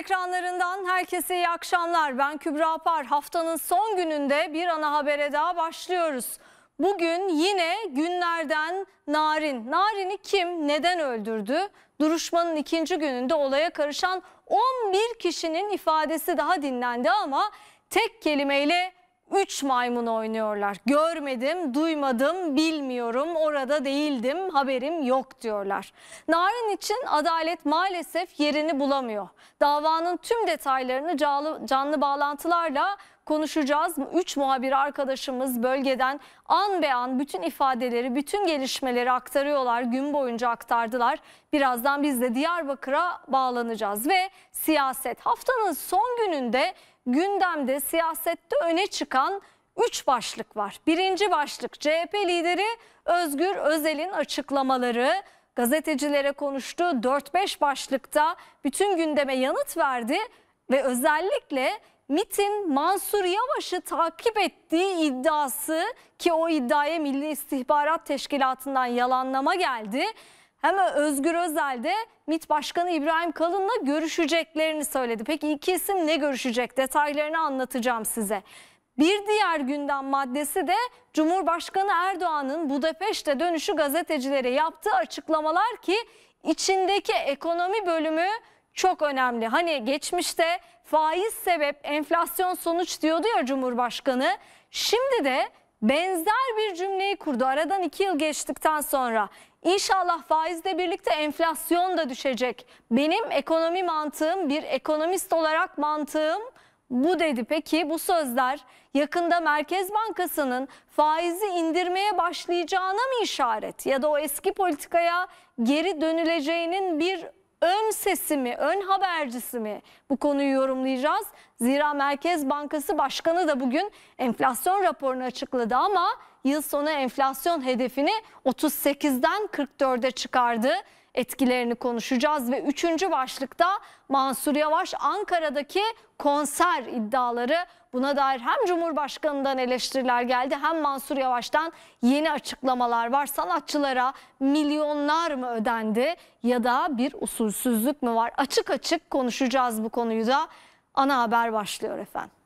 ekranlarından herkese iyi akşamlar. Ben Kübra Par. Haftanın son gününde bir ana habere daha başlıyoruz. Bugün yine günlerden Narin. Narin'i kim, neden öldürdü? Duruşmanın ikinci gününde olaya karışan 11 kişinin ifadesi daha dinlendi ama tek kelimeyle 3 maymun oynuyorlar. Görmedim, duymadım, bilmiyorum, orada değildim, haberim yok diyorlar. Narin için adalet maalesef yerini bulamıyor. Davanın tüm detaylarını canlı, canlı bağlantılarla konuşacağız. Üç muhabir arkadaşımız bölgeden an be an bütün ifadeleri, bütün gelişmeleri aktarıyorlar. Gün boyunca aktardılar. Birazdan biz de Diyarbakır'a bağlanacağız ve siyaset haftanın son gününde gündemde siyasette öne çıkan 3 başlık var. Birinci başlık CHP lideri Özgür Özel'in açıklamaları gazetecilere konuştu. 4-5 başlıkta bütün gündeme yanıt verdi ve özellikle MIT'in Mansur Yavaş'ı takip ettiği iddiası ki o iddiaya Milli İstihbarat Teşkilatı'ndan yalanlama geldi. Hemen Özgür Özel de MİT Başkanı İbrahim Kalın'la görüşeceklerini söyledi. Peki iki isim ne görüşecek? Detaylarını anlatacağım size. Bir diğer gündem maddesi de Cumhurbaşkanı Erdoğan'ın Budapeşte dönüşü gazetecilere yaptığı açıklamalar ki içindeki ekonomi bölümü çok önemli. Hani geçmişte faiz sebep enflasyon sonuç diyordu ya Cumhurbaşkanı. Şimdi de benzer bir cümleyi kurdu aradan iki yıl geçtikten sonra. İnşallah faizle birlikte enflasyon da düşecek. Benim ekonomi mantığım bir ekonomist olarak mantığım bu dedi. Peki bu sözler yakında Merkez Bankası'nın faizi indirmeye başlayacağına mı işaret? Ya da o eski politikaya geri dönüleceğinin bir ön sesi mi, ön habercisi mi? Bu konuyu yorumlayacağız. Zira Merkez Bankası Başkanı da bugün enflasyon raporunu açıkladı ama yıl sonu enflasyon hedefini 38'den 44'e çıkardı. Etkilerini konuşacağız ve üçüncü başlıkta Mansur Yavaş Ankara'daki konser iddiaları buna dair hem Cumhurbaşkanı'ndan eleştiriler geldi hem Mansur Yavaş'tan yeni açıklamalar var. Sanatçılara milyonlar mı ödendi ya da bir usulsüzlük mü var? Açık açık konuşacağız bu konuyu da. Ana haber başlıyor efendim.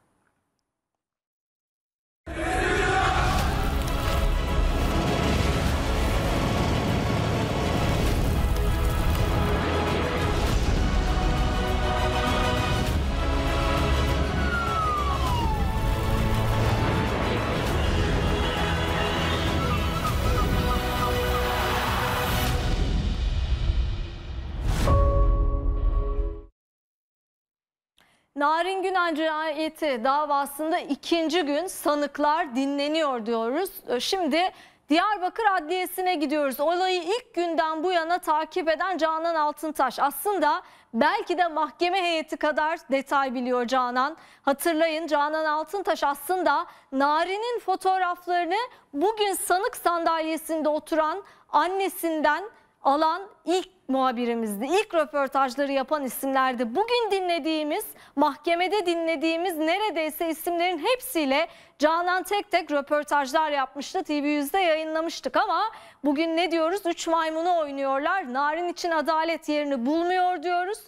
Narin Günan cinayeti davasında ikinci gün sanıklar dinleniyor diyoruz. Ee, şimdi Diyarbakır Adliyesi'ne gidiyoruz. Olayı ilk günden bu yana takip eden Canan Altıntaş. Aslında belki de mahkeme heyeti kadar detay biliyor Canan. Hatırlayın Canan Altıntaş aslında Narin'in fotoğraflarını bugün sanık sandalyesinde oturan annesinden alan ilk muhabirimizdi. İlk röportajları yapan isimlerdi. Bugün dinlediğimiz, mahkemede dinlediğimiz neredeyse isimlerin hepsiyle Canan tek tek röportajlar yapmıştı. TV100'de yayınlamıştık ama bugün ne diyoruz? Üç maymunu oynuyorlar. Narin için adalet yerini bulmuyor diyoruz.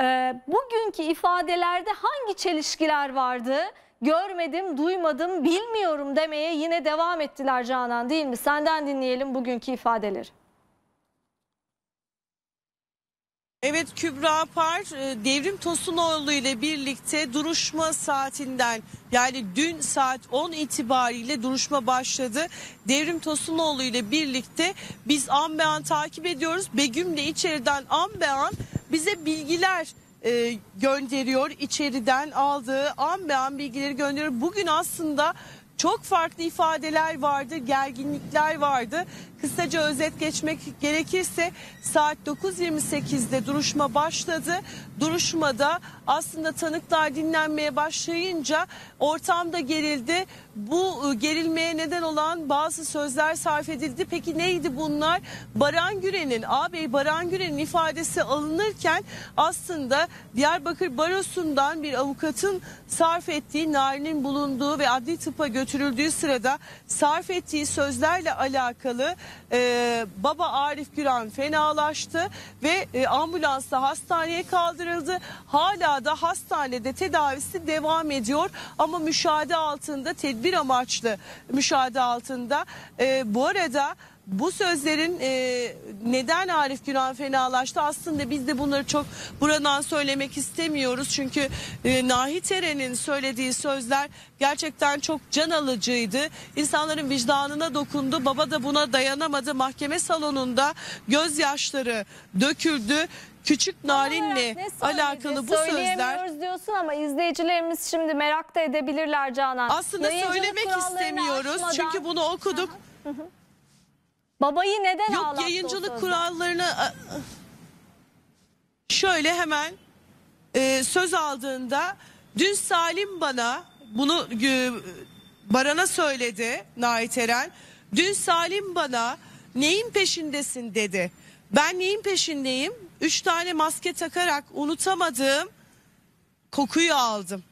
Ee, bugünkü ifadelerde hangi çelişkiler vardı? Görmedim, duymadım, bilmiyorum demeye yine devam ettiler Canan değil mi? Senden dinleyelim bugünkü ifadeleri. Evet Kübra Par e, Devrim Tosunoğlu ile birlikte duruşma saatinden yani dün saat 10 itibariyle duruşma başladı. Devrim Tosunoğlu ile birlikte biz an be an takip ediyoruz. Begüm de içeriden an be an bize bilgiler e, gönderiyor. içeriden aldığı an be an bilgileri gönderiyor. Bugün aslında çok farklı ifadeler vardı, gerginlikler vardı. Kısaca özet geçmek gerekirse saat 9.28'de duruşma başladı. Duruşmada aslında tanıklar dinlenmeye başlayınca ortamda gerildi. Bu e, gerilmeye neden olan bazı sözler sarf edildi. Peki neydi bunlar? Baran Güren'in, ağabey Baran Güren'in ifadesi alınırken aslında Diyarbakır Barosu'ndan bir avukatın sarf ettiği Narin'in bulunduğu ve adli tıpa götürüldüğü sırada sarf ettiği sözlerle alakalı e, baba Arif Güran fenalaştı ve e, ambulansla hastaneye kaldırıldı. Hala da hastanede tedavisi devam ediyor ama müşahede altında tedbir amaçlı müşahede altında. E, bu arada bu sözlerin e, neden Arif Güran fenalaştı aslında biz de bunları çok buradan söylemek istemiyoruz. Çünkü e, Nahit Eren'in söylediği sözler gerçekten çok can alıcıydı. İnsanların vicdanına dokundu. Baba da buna dayanamadı. Mahkeme salonunda gözyaşları döküldü. Küçük Narin'le ne alakalı bu sözler Söyleyemiyoruz diyorsun ama izleyicilerimiz şimdi merak da edebilirler Canan. aslında Yayıncılık söylemek kurallarını istemiyoruz. aşmadan Çünkü bunu okuduk. Babayı neden Yok ağlattı o yayıncılık sözler? kurallarını şöyle hemen e, söz aldığında dün Salim bana bunu e, Baran'a söyledi Nait Eren. Dün Salim bana neyin peşindesin dedi. Ben neyin peşindeyim? Üç tane maske takarak unutamadığım kokuyu aldım.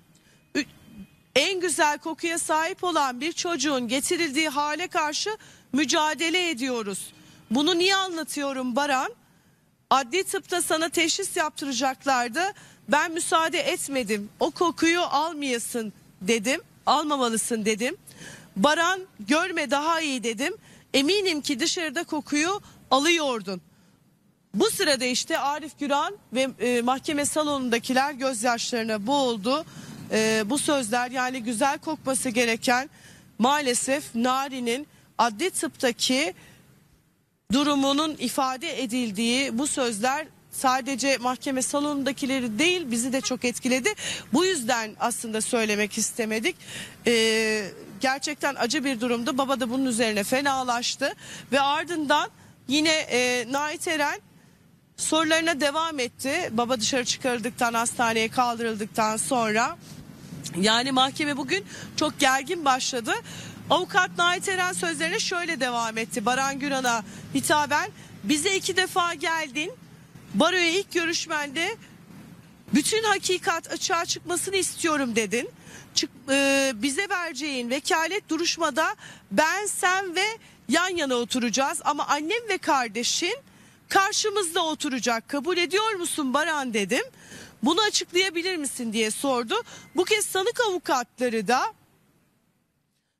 En güzel kokuya sahip olan bir çocuğun getirildiği hale karşı mücadele ediyoruz. Bunu niye anlatıyorum Baran? Adli tıpta sana teşhis yaptıracaklardı. Ben müsaade etmedim. O kokuyu almayasın dedim. Almamalısın dedim. Baran görme daha iyi dedim. Eminim ki dışarıda kokuyu alıyordun. Bu sırada işte Arif Güran ve e, mahkeme salonundakiler gözyaşlarına boğuldu. E, bu sözler yani güzel kokması gereken maalesef Nari'nin adli tıptaki durumunun ifade edildiği bu sözler sadece mahkeme salonundakileri değil bizi de çok etkiledi. Bu yüzden aslında söylemek istemedik. Ee, gerçekten acı bir durumdu. Baba da bunun üzerine fenalaştı ve ardından yine e, Nait Eren sorularına devam etti. Baba dışarı çıkarıldıktan hastaneye kaldırıldıktan sonra yani mahkeme bugün çok gergin başladı. Avukat Nait Eren sözlerine şöyle devam etti. Baran Güran'a hitaben bize iki defa geldin. Baroya ilk görüşmende bütün hakikat açığa çıkmasını istiyorum dedin. Çık, e, bize vereceğin vekalet duruşmada ben sen ve yan yana oturacağız ama annem ve kardeşin karşımızda oturacak kabul ediyor musun Baran dedim. Bunu açıklayabilir misin diye sordu. Bu kez sanık avukatları da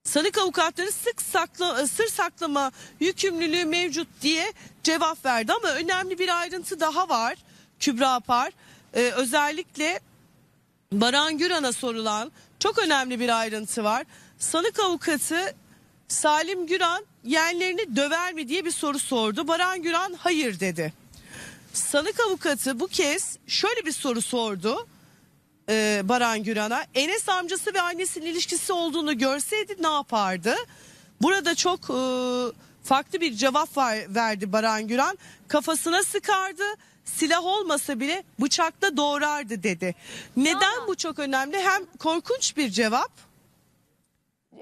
sanık avukatları sık sakla, sır saklama yükümlülüğü mevcut diye cevap verdi ama önemli bir ayrıntı daha var Kübra Par. Ee, özellikle Baran Güran'a sorulan çok önemli bir ayrıntı var. Sanık avukatı Salim Güran yeğenlerini döver mi diye bir soru sordu. Baran Güran hayır dedi. Sanık avukatı bu kez şöyle bir soru sordu e, Baran Güran'a. Enes amcası ve annesinin ilişkisi olduğunu görseydi ne yapardı? Burada çok e, farklı bir cevap var, verdi Baran Güran. Kafasına sıkardı. Silah olmasa bile bıçakla doğrardı dedi. Neden Aa. bu çok önemli? Hem korkunç bir cevap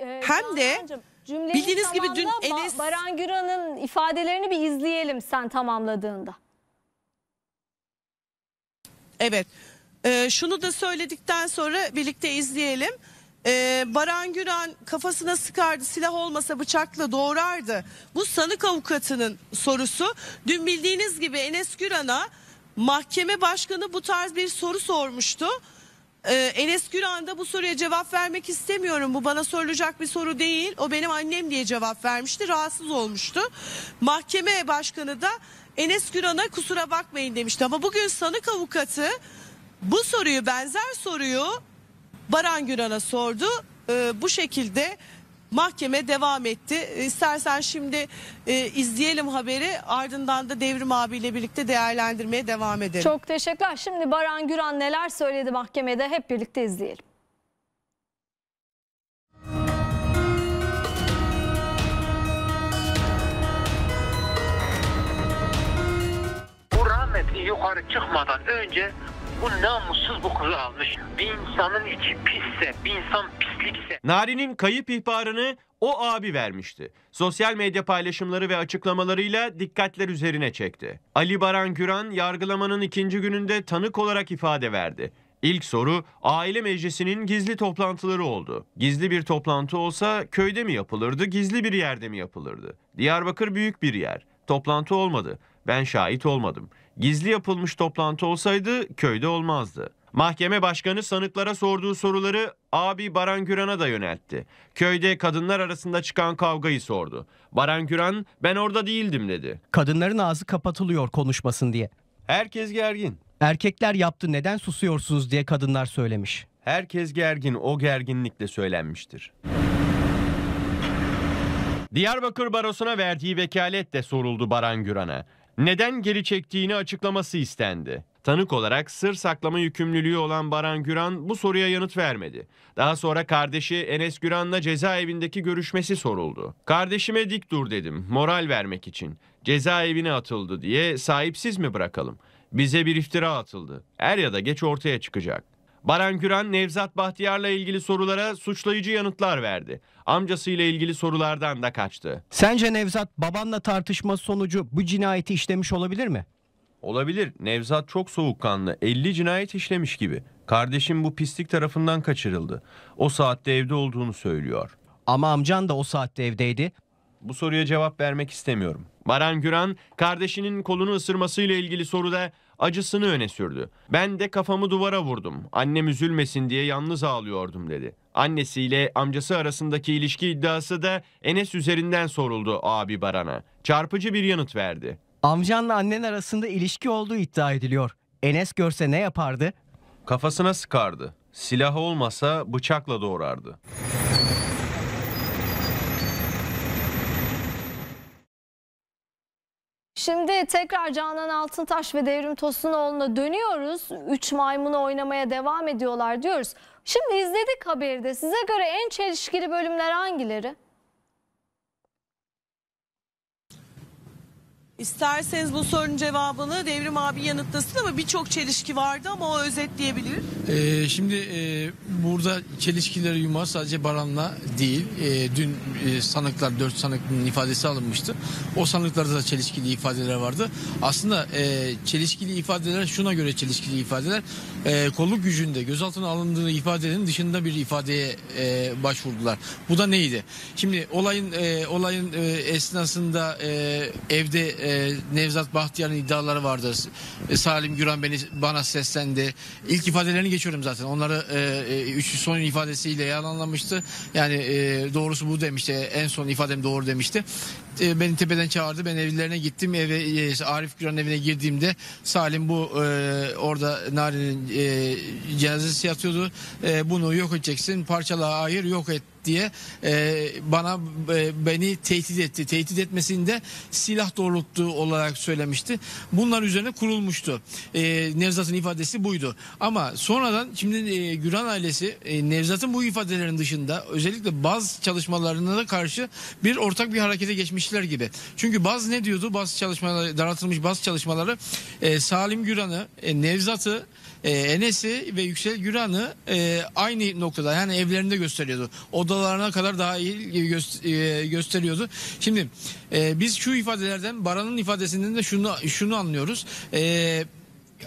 Ee, Hem de Canancığım, cümlenin bildiğiniz gibi dün Enes- Baran Güran'ın ifadelerini bir izleyelim sen tamamladığında. Evet. Ee, şunu da söyledikten sonra birlikte izleyelim. Ee, Baran Güran kafasına sıkardı silah olmasa bıçakla doğrardı. Bu sanık avukatının sorusu. Dün bildiğiniz gibi Enes Güran'a mahkeme başkanı bu tarz bir soru sormuştu. Ee, Enes Güran da bu soruya cevap vermek istemiyorum. Bu bana sorulacak bir soru değil. O benim annem diye cevap vermişti. Rahatsız olmuştu. Mahkeme başkanı da Enes Güran'a kusura bakmayın demişti. Ama bugün sanık avukatı bu soruyu benzer soruyu Baran Güran'a sordu. Ee, bu şekilde mahkeme devam etti. Ee, İstersen şimdi e, izleyelim haberi ardından da Devrim abiyle birlikte değerlendirmeye devam edelim. Çok teşekkürler. Şimdi Baran Güran neler söyledi mahkemede hep birlikte izleyelim. Bu rahmetli yukarı çıkmadan önce bu namussuz bu kızı almış. Bir insanın içi pisse, bir insan pislikse Nari'nin kayıp ihbarını o abi vermişti. Sosyal medya paylaşımları ve açıklamalarıyla dikkatler üzerine çekti. Ali Baran Güran yargılamanın ikinci gününde tanık olarak ifade verdi. İlk soru aile meclisinin gizli toplantıları oldu. Gizli bir toplantı olsa köyde mi yapılırdı, gizli bir yerde mi yapılırdı? Diyarbakır büyük bir yer. Toplantı olmadı. Ben şahit olmadım. Gizli yapılmış toplantı olsaydı köyde olmazdı. Mahkeme başkanı sanıklara sorduğu soruları abi Baran Güran'a da yöneltti. Köyde kadınlar arasında çıkan kavgayı sordu. Baran Güran ben orada değildim dedi. Kadınların ağzı kapatılıyor konuşmasın diye. Herkes gergin. Erkekler yaptı neden susuyorsunuz diye kadınlar söylemiş. Herkes gergin, o gerginlikle söylenmiştir. Diyarbakır Barosu'na verdiği vekalet de soruldu Baran Güran'a. Neden geri çektiğini açıklaması istendi. Tanık olarak sır saklama yükümlülüğü olan Baran Güran bu soruya yanıt vermedi. Daha sonra kardeşi Enes Güran'la cezaevindeki görüşmesi soruldu. Kardeşime dik dur dedim, moral vermek için. Cezaevine atıldı diye sahipsiz mi bırakalım? Bize bir iftira atıldı. Er ya da geç ortaya çıkacak. Baran Güran, Nevzat Bahtiyar'la ilgili sorulara suçlayıcı yanıtlar verdi. Amcasıyla ilgili sorulardan da kaçtı. Sence Nevzat babanla tartışması sonucu bu cinayeti işlemiş olabilir mi? Olabilir. Nevzat çok soğukkanlı. 50 cinayet işlemiş gibi. Kardeşim bu pislik tarafından kaçırıldı. O saatte evde olduğunu söylüyor. Ama amcan da o saatte evdeydi. Bu soruya cevap vermek istemiyorum. Baran Güran, kardeşinin kolunu ısırmasıyla ilgili soruda acısını öne sürdü. Ben de kafamı duvara vurdum. Annem üzülmesin diye yalnız ağlıyordum dedi. Annesiyle amcası arasındaki ilişki iddiası da Enes üzerinden soruldu abi Baran'a. Çarpıcı bir yanıt verdi. Amcanla annen arasında ilişki olduğu iddia ediliyor. Enes görse ne yapardı? Kafasına sıkardı. Silah olmasa bıçakla doğrardı. Şimdi tekrar Canan Altıntaş ve Devrim Tosunoğlu'na dönüyoruz. Üç maymunu oynamaya devam ediyorlar diyoruz. Şimdi izledik haberi de. Size göre en çelişkili bölümler hangileri? İsterseniz bu sorunun cevabını Devrim abi yanıtlasın ama birçok çelişki vardı ama o özetleyebilir. Ee, şimdi e, burada çelişkileri yumar sadece Baran'la değil. E, dün e, sanıklar, dört sanıklının ifadesi alınmıştı. O sanıklarda da çelişkili ifadeler vardı. Aslında e, çelişkili ifadeler şuna göre çelişkili ifadeler. E, kolluk gücünde gözaltına alındığı ifadenin dışında bir ifadeye e, başvurdular. Bu da neydi? Şimdi olayın e, olayın e, esnasında e, evde e, Nevzat Bahtiyar'ın iddiaları vardı. E, Salim Güran beni bana seslendi. İlk ifadelerini geçiyorum zaten. Onları e, e, üç son ifadesiyle yalanlamıştı. Yani e, doğrusu bu demişti. En son ifadem doğru demişti. E, beni tepeden çağırdı. Ben evlerine gittim. Eve e, Arif Güran'ın evine girdiğimde Salim bu e, orada Nari'nin e, cenazesi yatıyordu. E, bunu yok edeceksin. Parçala ayır yok et diye e, bana e, beni tehdit etti. Tehdit etmesinde silah doğrulttuğu olarak söylemişti. Bunlar üzerine kurulmuştu. E, Nevzat'ın ifadesi buydu. Ama sonradan şimdi e, Güran ailesi e, Nevzat'ın bu ifadelerin dışında özellikle bazı çalışmalarına da karşı bir ortak bir harekete geçmişler gibi. Çünkü bazı ne diyordu? Bazı çalışmaları daraltılmış bazı çalışmaları e, Salim Güran'ı, e, Nevzat'ı e, Enes'i ve Yüksel Güran'ı e, aynı noktada yani evlerinde gösteriyordu. Odalarına kadar daha iyi gö- e, gösteriyordu. Şimdi e, biz şu ifadelerden Baran'ın ifadesinden de şunu şunu anlıyoruz. E,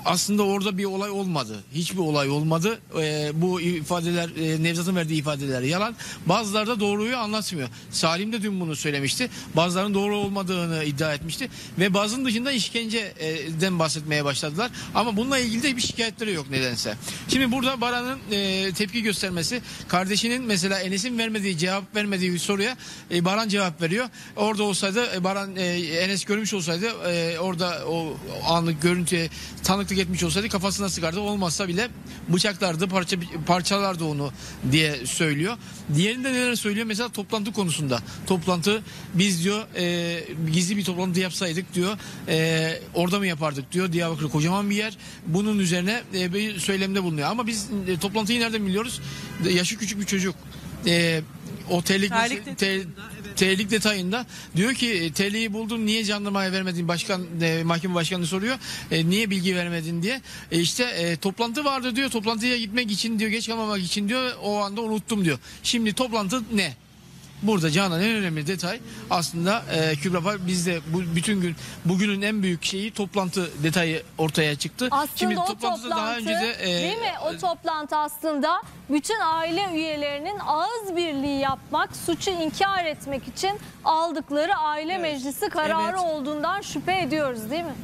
aslında orada bir olay olmadı. Hiçbir olay olmadı. Ee, bu ifadeler e, Nevzat'ın verdiği ifadeler yalan. Bazıları da doğruyu anlatmıyor. Salim de dün bunu söylemişti. Bazılarının doğru olmadığını iddia etmişti. Ve bazının dışında işkenceden bahsetmeye başladılar. Ama bununla ilgili de bir şikayetleri yok nedense. Şimdi burada Baran'ın e, tepki göstermesi kardeşinin mesela Enes'in vermediği cevap vermediği bir soruya e, Baran cevap veriyor. Orada olsaydı e, Baran e, Enes görmüş olsaydı e, orada o anlık görüntüye tanıklık etmiş olsaydı kafasına sıkardı. Olmazsa bile bıçaklardı, parça parçalardı onu diye söylüyor. Diğerinde neler söylüyor? Mesela toplantı konusunda. Toplantı biz diyor e, gizli bir toplantı yapsaydık diyor. E, orada mı yapardık diyor. Diyarbakır kocaman bir yer. Bunun üzerine e, bir söylemde bulunuyor. Ama biz e, toplantıyı nereden biliyoruz? Yaşı küçük bir çocuk. E, o terlik, Terlik te- Terlik detayında diyor ki e, terliği buldum niye jandarmaya vermedin başkan e, mahkeme başkanı soruyor. E, niye bilgi vermedin diye. E, işte e, toplantı vardı diyor. Toplantıya gitmek için diyor geç kalmamak için diyor. O anda unuttum diyor. Şimdi toplantı ne burada Canan en önemli detay aslında e, Kübra Par bizde bu bütün gün bugünün en büyük şeyi toplantı detayı ortaya çıktı. Aslında o toplantıda toplantı e, değil mi? O toplantı aslında bütün aile üyelerinin ağız birliği yapmak, suçu inkar etmek için aldıkları aile meclisi kararı Evet. olduğundan şüphe ediyoruz değil mi?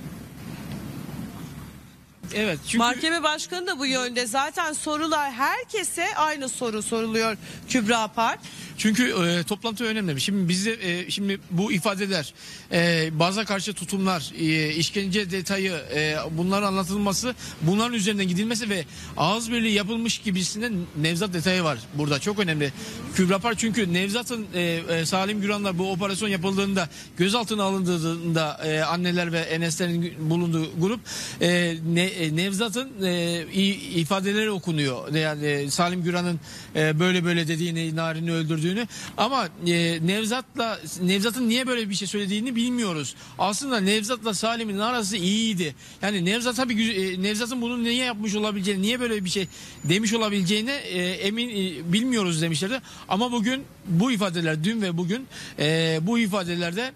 Evet çünkü Mahkeme başkanı da bu yönde. Zaten sorular herkese aynı soru soruluyor Kübra Par. Çünkü e, toplantı önemli. Şimdi bizde e, şimdi bu ifadeler, e, baza karşı tutumlar, e, işkence detayı, e, bunların anlatılması, bunların üzerinden gidilmesi ve ağız birliği yapılmış gibisinden Nevzat detayı var burada. Çok önemli. Kübra Par çünkü Nevzat'ın e, e, Salim Güran'la bu operasyon yapıldığında, gözaltına alındığında e, anneler ve Enes'lerin bulunduğu grup e, ne, e, Nevzat'ın e, ifadeleri okunuyor. Yani e, Salim Güran'ın e, böyle böyle dediğini, Narin'i öldürdüğünü ama e, Nevzat'la Nevzat'ın niye böyle bir şey söylediğini bilmiyoruz. Aslında Nevzat'la Salim'in arası iyiydi. Yani Nevzat tabii e, Nevzat'ın bunu niye yapmış olabileceğini, niye böyle bir şey demiş olabileceğine e, emin e, bilmiyoruz demişlerdi. Ama bugün bu ifadeler dün ve bugün e, bu ifadelerde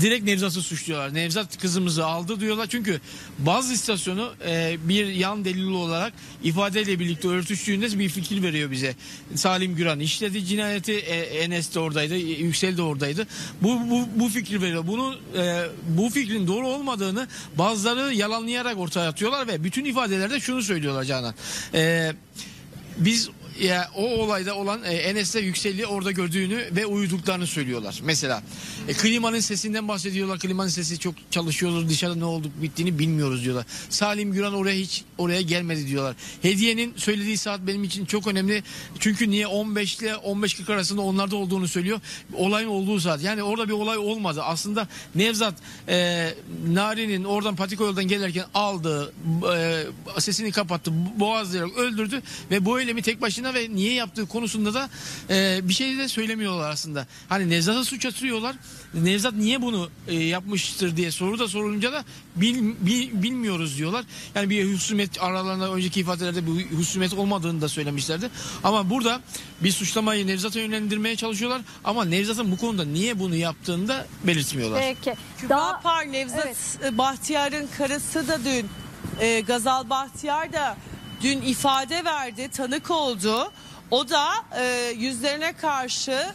direkt Nevzat'ı suçluyorlar. Nevzat kızımızı aldı diyorlar. Çünkü bazı istasyonu e, bir yan delil olarak ifadeyle birlikte örtüştüğünde bir fikir veriyor bize. Salim Güran işledi cinayeti. E, Enes de oradaydı. e, Yüksel de oradaydı. Bu, bu, bu fikir veriyor. Bunu e, bu fikrin doğru olmadığını bazıları yalanlayarak ortaya atıyorlar ve bütün ifadelerde şunu söylüyorlar Canan. E, biz ya o olayda olan e, Enes'le Yüksel'i orada gördüğünü ve uyuduklarını söylüyorlar. Mesela e, klimanın sesinden bahsediyorlar. Klimanın sesi çok çalışıyordur. Dışarıda ne oldu bittiğini bilmiyoruz diyorlar. Salim Güran oraya hiç oraya gelmedi diyorlar. Hediyenin söylediği saat benim için çok önemli. Çünkü niye 15 ile 15.40 arasında onlarda olduğunu söylüyor. Olayın olduğu saat. Yani orada bir olay olmadı. Aslında Nevzat e, Nari'nin oradan patika yoldan gelirken aldı. E, sesini kapattı. Boğazlayarak öldürdü ve bu eylemi tek başına ve niye yaptığı konusunda da e, bir şey de söylemiyorlar aslında. Hani Nevzat'a suç atıyorlar. Nevzat niye bunu e, yapmıştır diye soru da sorulunca da bil- bil- bilmiyoruz diyorlar. Yani bir husumet aralarında önceki ifadelerde bir husumet olmadığını da söylemişlerdi. Ama burada bir suçlamayı Nevzat'a yönlendirmeye çalışıyorlar ama Nevzat'ın bu konuda niye bunu yaptığını da belirtmiyorlar. Peki. Kübra Daha Par, Nevzat e, Bahtiyar'ın karısı da dün, e, Gazal Bahtiyar da dün ifade verdi, tanık oldu. O da e, yüzlerine karşı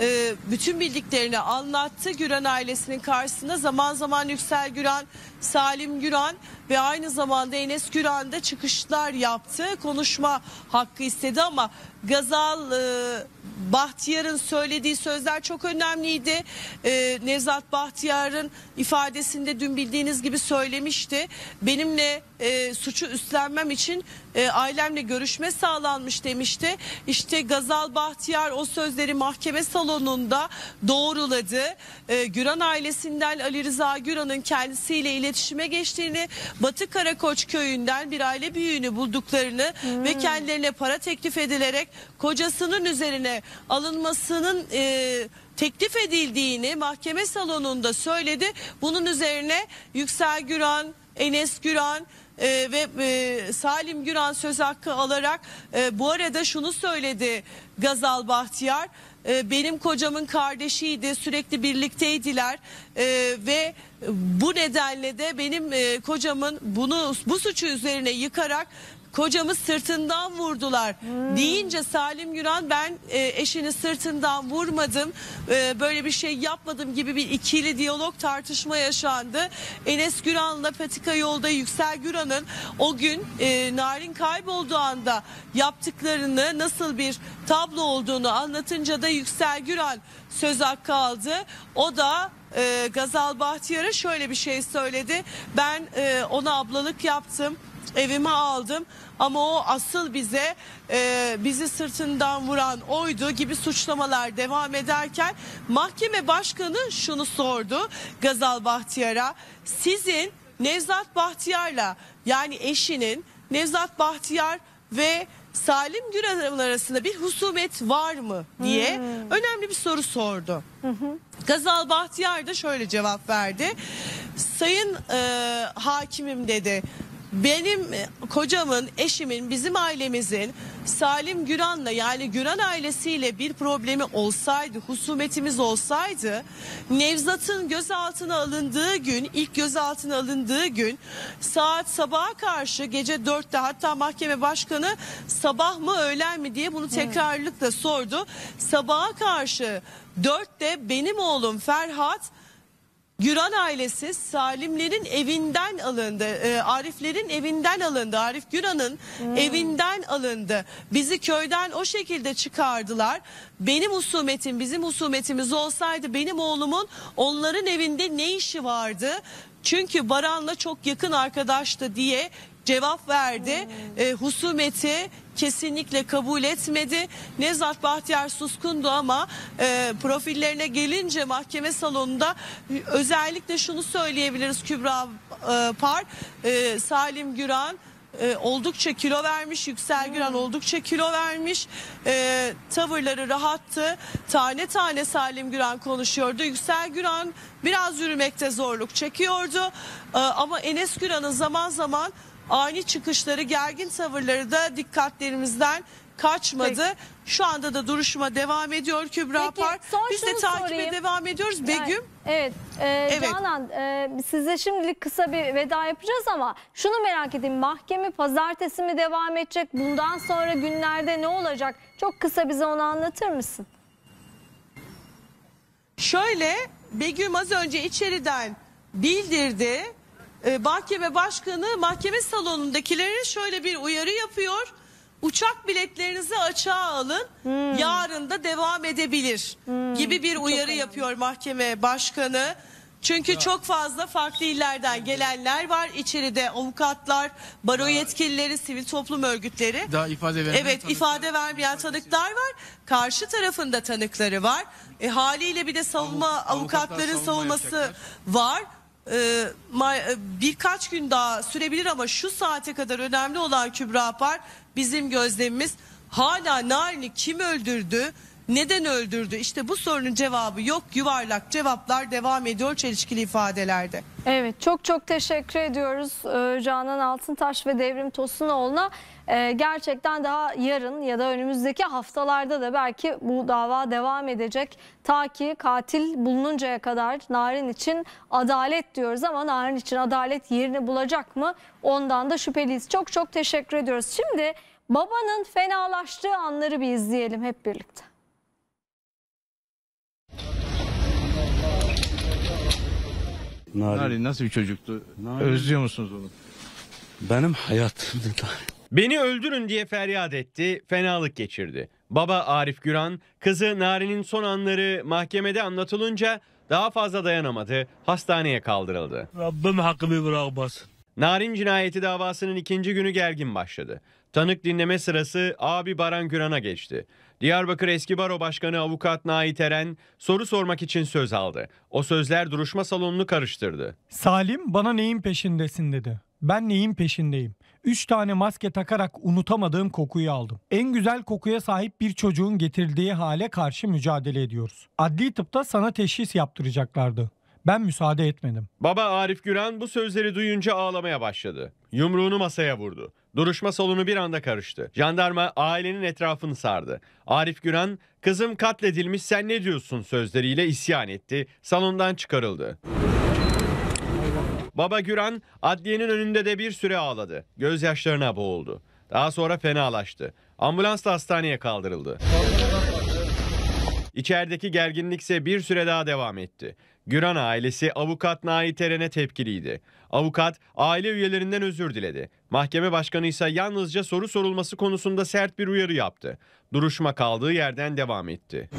e, bütün bildiklerini anlattı. Güran ailesinin karşısında zaman zaman Yüksel Güran, Salim Güran ve aynı zamanda Enes Güran da çıkışlar yaptı. Konuşma hakkı istedi ama Gazal e, Bahtiyar'ın söylediği sözler çok önemliydi. E, Nevzat Bahtiyar'ın ifadesinde dün bildiğiniz gibi söylemişti. Benimle e, suçu üstlenmem için e, ailemle görüşme sağlanmış demişti. İşte Gazal Bahtiyar o sözleri mahkeme salonunda doğruladı. E, Güran ailesinden Ali Rıza Güran'ın kendisiyle iletişime geçtiğini, Batı Karakoç köyünden bir aile büyüğünü bulduklarını ve kendilerine para teklif edilerek kocasının üzerine alınmasının e, teklif edildiğini mahkeme salonunda söyledi. Bunun üzerine Yüksel Güran, Enes Güran e, ve e, Salim Güran söz hakkı alarak e, bu arada şunu söyledi Gazal Bahtiyar. E, benim kocamın kardeşiydi sürekli birlikteydiler E, ve bu nedenle de benim e, kocamın bunu bu suçu üzerine yıkarak kocamı sırtından vurdular deyince Salim Güran ben e, eşini sırtından vurmadım e, böyle bir şey yapmadım gibi bir ikili diyalog tartışma yaşandı. Enes Güran'la patika yolda Yüksel Güran'ın o gün e, Narin kaybolduğu anda yaptıklarını nasıl bir tablo olduğunu anlatınca da Yüksel Güran söz hakkı aldı. O da e, Gazal Bahtiyar'a şöyle bir şey söyledi. Ben e, ona ablalık yaptım evime aldım ama o asıl bize e, bizi sırtından vuran oydu gibi suçlamalar devam ederken mahkeme başkanı şunu sordu Gazal Bahtiyar'a sizin Nevzat Bahtiyar'la yani eşinin Nevzat Bahtiyar ve Salim Güran arasında bir husumet var mı diye önemli bir soru sordu. Gazal Bahtiyar da şöyle cevap verdi. Sayın e, hakimim dedi. Benim e, kocamın, eşimin, bizim ailemizin Salim Güran'la yani Güran ailesiyle bir problemi olsaydı, husumetimiz olsaydı Nevzat'ın gözaltına alındığı gün, ilk gözaltına alındığı gün saat sabaha karşı gece 4'te hatta mahkeme başkanı sabah mı öğlen mi diye bunu tekrarlıkla sordu. Sabaha karşı 4'te benim oğlum Ferhat Güran ailesi Salimlerin evinden alındı. Ee, Ariflerin evinden alındı. Arif Güran'ın evinden alındı. Bizi köyden o şekilde çıkardılar. Benim husumetim, bizim husumetimiz olsaydı benim oğlumun onların evinde ne işi vardı? Çünkü Baran'la çok yakın arkadaştı diye cevap verdi. E, husumeti kesinlikle kabul etmedi. Nevzat Bahtiyar suskundu ama e, profillerine gelince mahkeme salonunda e, özellikle şunu söyleyebiliriz Kübra e, Par, e, Salim Güran e, oldukça kilo vermiş. Yüksel Güran oldukça kilo vermiş. E, tavırları rahattı. Tane tane Salim Güran konuşuyordu. Yüksel Güran biraz yürümekte zorluk çekiyordu. E, ama Enes Güran'ın zaman zaman ani çıkışları, gergin tavırları da dikkatlerimizden kaçmadı. Peki. Şu anda da duruşma devam ediyor Kübra Peki, Par. Biz de takibe sorayım. devam ediyoruz. Begüm Yani, evet, e, Evet. Canan e, size şimdilik kısa bir veda yapacağız ama şunu merak edeyim. Mahkeme pazartesi mi devam edecek? Bundan sonra günlerde ne olacak? Çok kısa bize onu anlatır mısın? Şöyle Begüm az önce içeriden bildirdi. Ee, mahkeme başkanı mahkeme salonundakilere şöyle bir uyarı yapıyor. Uçak biletlerinizi açığa alın. Yarın da devam edebilir gibi bir uyarı yapıyor mahkeme başkanı. Çünkü çok fazla farklı illerden gelenler var. İçeride avukatlar, baro yetkilileri, sivil toplum örgütleri. Daha ifade vermeyen Evet tanıklar- ifade vermeyen tanıklar var. Karşı tarafında tanıkları var. E, haliyle bir de savunma Avu- avukatlar avukatların savunma savunması yapacaklar. var. E, ma- e, birkaç gün daha sürebilir ama şu saate kadar önemli olan Kübra Par bizim gözlemimiz hala Narin'i kim öldürdü? Neden öldürdü? İşte bu sorunun cevabı yok. Yuvarlak cevaplar devam ediyor çelişkili ifadelerde. Evet çok çok teşekkür ediyoruz e, Canan Altıntaş ve Devrim Tosunoğlu'na. E, Gerçekten daha yarın ya da önümüzdeki haftalarda da belki bu dava devam edecek. Ta ki katil bulununcaya kadar Narin için adalet diyoruz ama Narin için adalet yerini bulacak mı? Ondan da şüpheliyiz. Çok çok teşekkür ediyoruz. Şimdi babanın fenalaştığı anları bir izleyelim hep birlikte. Narin. Narin nasıl bir çocuktu? Narin. Özlüyor musunuz onu? Benim hayatımda Beni öldürün diye feryat etti, fenalık geçirdi. Baba Arif Güran, kızı Narin'in son anları mahkemede anlatılınca daha fazla dayanamadı, hastaneye kaldırıldı. Rabbim hakkımı bırakmasın. Narin cinayeti davasının ikinci günü gergin başladı. Tanık dinleme sırası abi Baran Güran'a geçti. Diyarbakır Eski Baro Başkanı Avukat Nait Eren soru sormak için söz aldı. O sözler duruşma salonunu karıştırdı. Salim bana neyin peşindesin dedi. Ben neyin peşindeyim? Üç tane maske takarak unutamadığım kokuyu aldım. En güzel kokuya sahip bir çocuğun getirdiği hale karşı mücadele ediyoruz. Adli tıpta sana teşhis yaptıracaklardı. Ben müsaade etmedim. Baba Arif Güran bu sözleri duyunca ağlamaya başladı. Yumruğunu masaya vurdu. Duruşma salonu bir anda karıştı. Jandarma ailenin etrafını sardı. Arif Güran, kızım katledilmiş sen ne diyorsun sözleriyle isyan etti. Salondan çıkarıldı. Baba Güran adliyenin önünde de bir süre ağladı. Gözyaşlarına boğuldu. Daha sonra fenalaştı. Ambulansla hastaneye kaldırıldı. İçerideki gerginlik ise bir süre daha devam etti. Güran ailesi avukat Nait Eren'e tepkiliydi. Avukat aile üyelerinden özür diledi. Mahkeme başkanı ise yalnızca soru sorulması konusunda sert bir uyarı yaptı. Duruşma kaldığı yerden devam etti.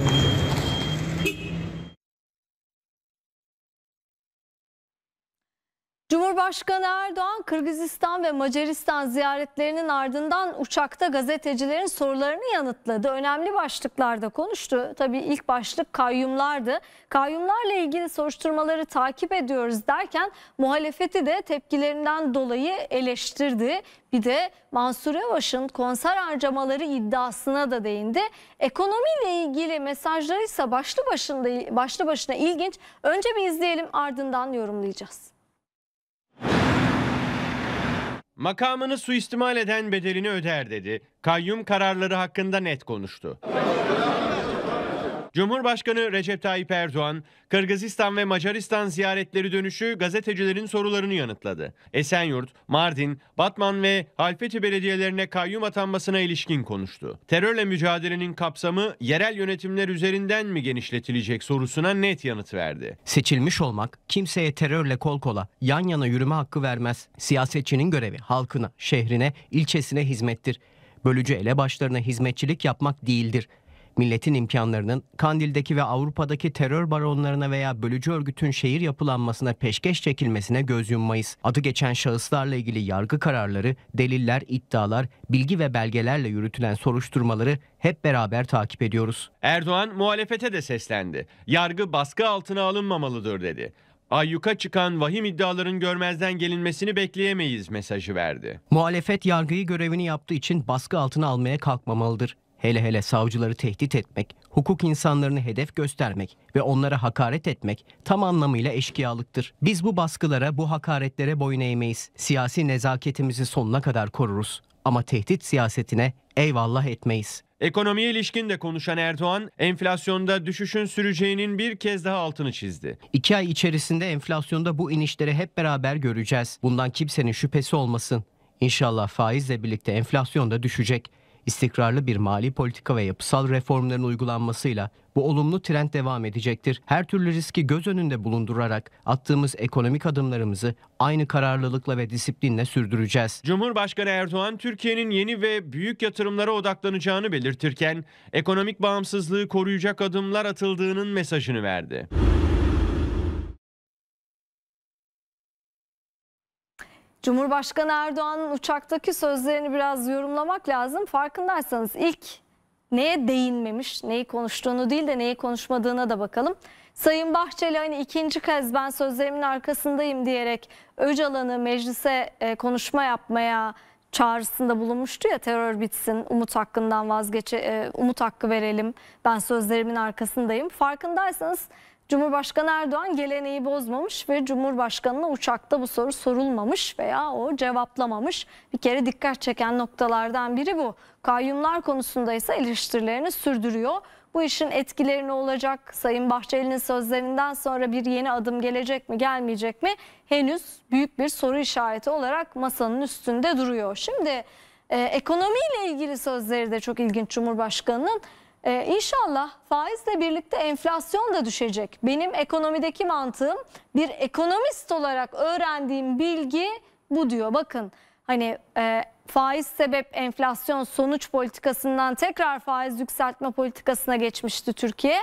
Cumhurbaşkanı Erdoğan Kırgızistan ve Macaristan ziyaretlerinin ardından uçakta gazetecilerin sorularını yanıtladı. Önemli başlıklarda konuştu. Tabii ilk başlık kayyumlardı. Kayyumlarla ilgili soruşturmaları takip ediyoruz derken muhalefeti de tepkilerinden dolayı eleştirdi. Bir de Mansur Yavaş'ın konser harcamaları iddiasına da değindi. Ekonomiyle ilgili mesajları ise başlı başında başlı başına ilginç. Önce bir izleyelim ardından yorumlayacağız. Makamını suistimal eden bedelini öder dedi. Kayyum kararları hakkında net konuştu. Cumhurbaşkanı Recep Tayyip Erdoğan, Kırgızistan ve Macaristan ziyaretleri dönüşü gazetecilerin sorularını yanıtladı. Esenyurt, Mardin, Batman ve Halfeti belediyelerine kayyum atanmasına ilişkin konuştu. Terörle mücadelenin kapsamı yerel yönetimler üzerinden mi genişletilecek sorusuna net yanıt verdi. Seçilmiş olmak kimseye terörle kol kola, yan yana yürüme hakkı vermez. Siyasetçinin görevi halkına, şehrine, ilçesine hizmettir. Bölücü elebaşlarına hizmetçilik yapmak değildir. Milletin imkanlarının Kandil'deki ve Avrupa'daki terör baronlarına veya bölücü örgütün şehir yapılanmasına peşkeş çekilmesine göz yummayız. Adı geçen şahıslarla ilgili yargı kararları, deliller, iddialar, bilgi ve belgelerle yürütülen soruşturmaları hep beraber takip ediyoruz. Erdoğan muhalefete de seslendi. Yargı baskı altına alınmamalıdır dedi. Ayyuka çıkan vahim iddiaların görmezden gelinmesini bekleyemeyiz mesajı verdi. Muhalefet yargıyı görevini yaptığı için baskı altına almaya kalkmamalıdır. Hele hele savcıları tehdit etmek, hukuk insanlarını hedef göstermek ve onlara hakaret etmek tam anlamıyla eşkıyalıktır. Biz bu baskılara, bu hakaretlere boyun eğmeyiz. Siyasi nezaketimizi sonuna kadar koruruz. Ama tehdit siyasetine eyvallah etmeyiz. Ekonomiye ilişkin de konuşan Erdoğan, enflasyonda düşüşün süreceğinin bir kez daha altını çizdi. İki ay içerisinde enflasyonda bu inişleri hep beraber göreceğiz. Bundan kimsenin şüphesi olmasın. İnşallah faizle birlikte enflasyon da düşecek. İstikrarlı bir mali politika ve yapısal reformların uygulanmasıyla bu olumlu trend devam edecektir. Her türlü riski göz önünde bulundurarak attığımız ekonomik adımlarımızı aynı kararlılıkla ve disiplinle sürdüreceğiz. Cumhurbaşkanı Erdoğan, Türkiye'nin yeni ve büyük yatırımlara odaklanacağını belirtirken, ekonomik bağımsızlığı koruyacak adımlar atıldığının mesajını verdi. Cumhurbaşkanı Erdoğan'ın uçaktaki sözlerini biraz yorumlamak lazım. Farkındaysanız ilk neye değinmemiş, neyi konuştuğunu değil de neyi konuşmadığına da bakalım. Sayın Bahçeli hani ikinci kez ben sözlerimin arkasındayım diyerek Öcalan'ı meclise e, konuşma yapmaya çağrısında bulunmuştu ya terör bitsin, umut hakkından vazgeç, e, umut hakkı verelim, ben sözlerimin arkasındayım. Farkındaysanız Cumhurbaşkanı Erdoğan geleneği bozmamış ve Cumhurbaşkanı'na uçakta bu soru sorulmamış veya o cevaplamamış. Bir kere dikkat çeken noktalardan biri bu. Kayyumlar konusunda ise eleştirilerini sürdürüyor. Bu işin etkileri ne olacak? Sayın Bahçeli'nin sözlerinden sonra bir yeni adım gelecek mi gelmeyecek mi? Henüz büyük bir soru işareti olarak masanın üstünde duruyor. Şimdi e, ekonomiyle ilgili sözleri de çok ilginç Cumhurbaşkanı'nın. Ee, inşallah faizle birlikte enflasyon da düşecek. Benim ekonomideki mantığım bir ekonomist olarak öğrendiğim bilgi bu diyor. Bakın hani e, faiz sebep enflasyon sonuç politikasından tekrar faiz yükseltme politikasına geçmişti Türkiye.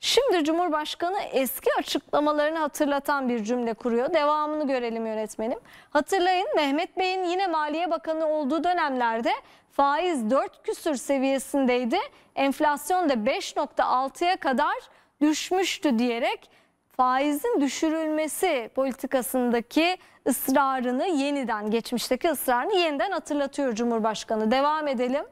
Şimdi Cumhurbaşkanı eski açıklamalarını hatırlatan bir cümle kuruyor. Devamını görelim yönetmenim. Hatırlayın Mehmet Bey'in yine Maliye Bakanı olduğu dönemlerde faiz 4 küsür seviyesindeydi. Enflasyon da 5.6'ya kadar düşmüştü diyerek faizin düşürülmesi politikasındaki ısrarını yeniden geçmişteki ısrarını yeniden hatırlatıyor Cumhurbaşkanı. Devam edelim.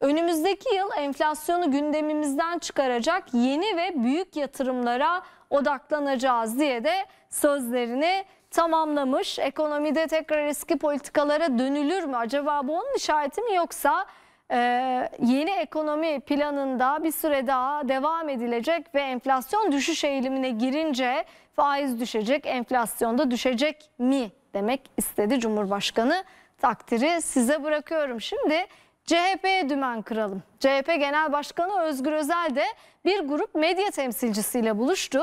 Önümüzdeki yıl enflasyonu gündemimizden çıkaracak yeni ve büyük yatırımlara odaklanacağız diye de sözlerini tamamlamış. Ekonomide tekrar eski politikalara dönülür mü? Acaba bu onun işareti mi yoksa e, yeni ekonomi planında bir süre daha devam edilecek ve enflasyon düşüş eğilimine girince faiz düşecek, enflasyon da düşecek mi demek istedi Cumhurbaşkanı. Takdiri size bırakıyorum. Şimdi CHP'ye dümen kıralım. CHP Genel Başkanı Özgür Özel de bir grup medya temsilcisiyle buluştu.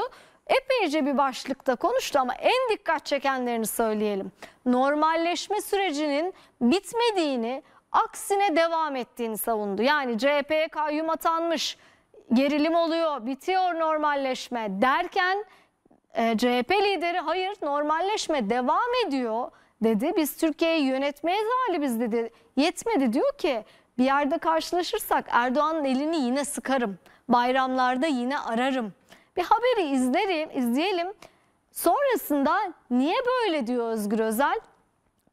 Epeyce bir başlıkta konuştu ama en dikkat çekenlerini söyleyelim. Normalleşme sürecinin bitmediğini, aksine devam ettiğini savundu. Yani CHP'ye kayyum atanmış, gerilim oluyor, bitiyor normalleşme derken e, CHP lideri hayır normalleşme devam ediyor dedi. Biz Türkiye'yi yönetmeye talibiz dedi. Yetmedi diyor ki bir yerde karşılaşırsak Erdoğan'ın elini yine sıkarım. Bayramlarda yine ararım. Bir haberi izlerim, izleyelim. Sonrasında niye böyle diyor Özgür Özel?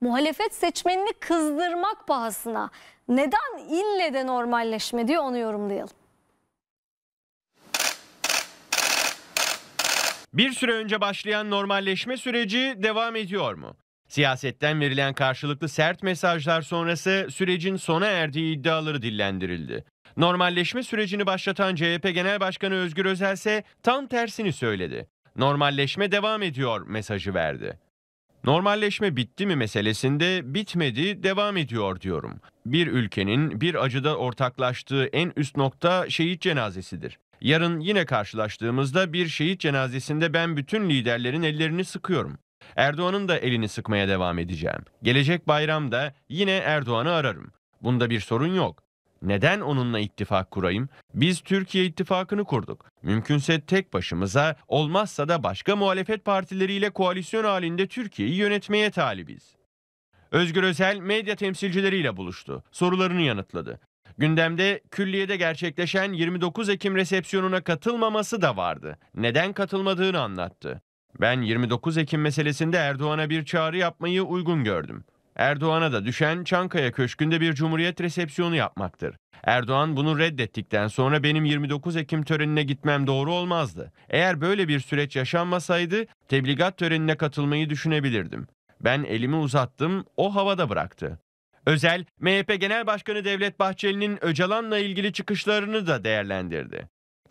Muhalefet seçmenini kızdırmak pahasına neden ille de normalleşme diyor onu yorumlayalım. Bir süre önce başlayan normalleşme süreci devam ediyor mu? Siyasetten verilen karşılıklı sert mesajlar sonrası sürecin sona erdiği iddiaları dillendirildi. Normalleşme sürecini başlatan CHP Genel Başkanı Özgür Özel ise tam tersini söyledi. Normalleşme devam ediyor mesajı verdi. Normalleşme bitti mi meselesinde bitmedi, devam ediyor diyorum. Bir ülkenin bir acıda ortaklaştığı en üst nokta şehit cenazesidir. Yarın yine karşılaştığımızda bir şehit cenazesinde ben bütün liderlerin ellerini sıkıyorum. Erdoğan'ın da elini sıkmaya devam edeceğim. Gelecek bayramda yine Erdoğan'ı ararım. Bunda bir sorun yok. Neden onunla ittifak kurayım? Biz Türkiye ittifakını kurduk. Mümkünse tek başımıza, olmazsa da başka muhalefet partileriyle koalisyon halinde Türkiye'yi yönetmeye talibiz. Özgür Özel medya temsilcileriyle buluştu. Sorularını yanıtladı. Gündemde külliyede gerçekleşen 29 Ekim resepsiyonuna katılmaması da vardı. Neden katılmadığını anlattı. Ben 29 Ekim meselesinde Erdoğan'a bir çağrı yapmayı uygun gördüm. Erdoğan'a da düşen Çankaya Köşkü'nde bir cumhuriyet resepsiyonu yapmaktır. Erdoğan bunu reddettikten sonra benim 29 Ekim törenine gitmem doğru olmazdı. Eğer böyle bir süreç yaşanmasaydı tebligat törenine katılmayı düşünebilirdim. Ben elimi uzattım, o havada bıraktı. Özel, MHP Genel Başkanı Devlet Bahçeli'nin Öcalan'la ilgili çıkışlarını da değerlendirdi.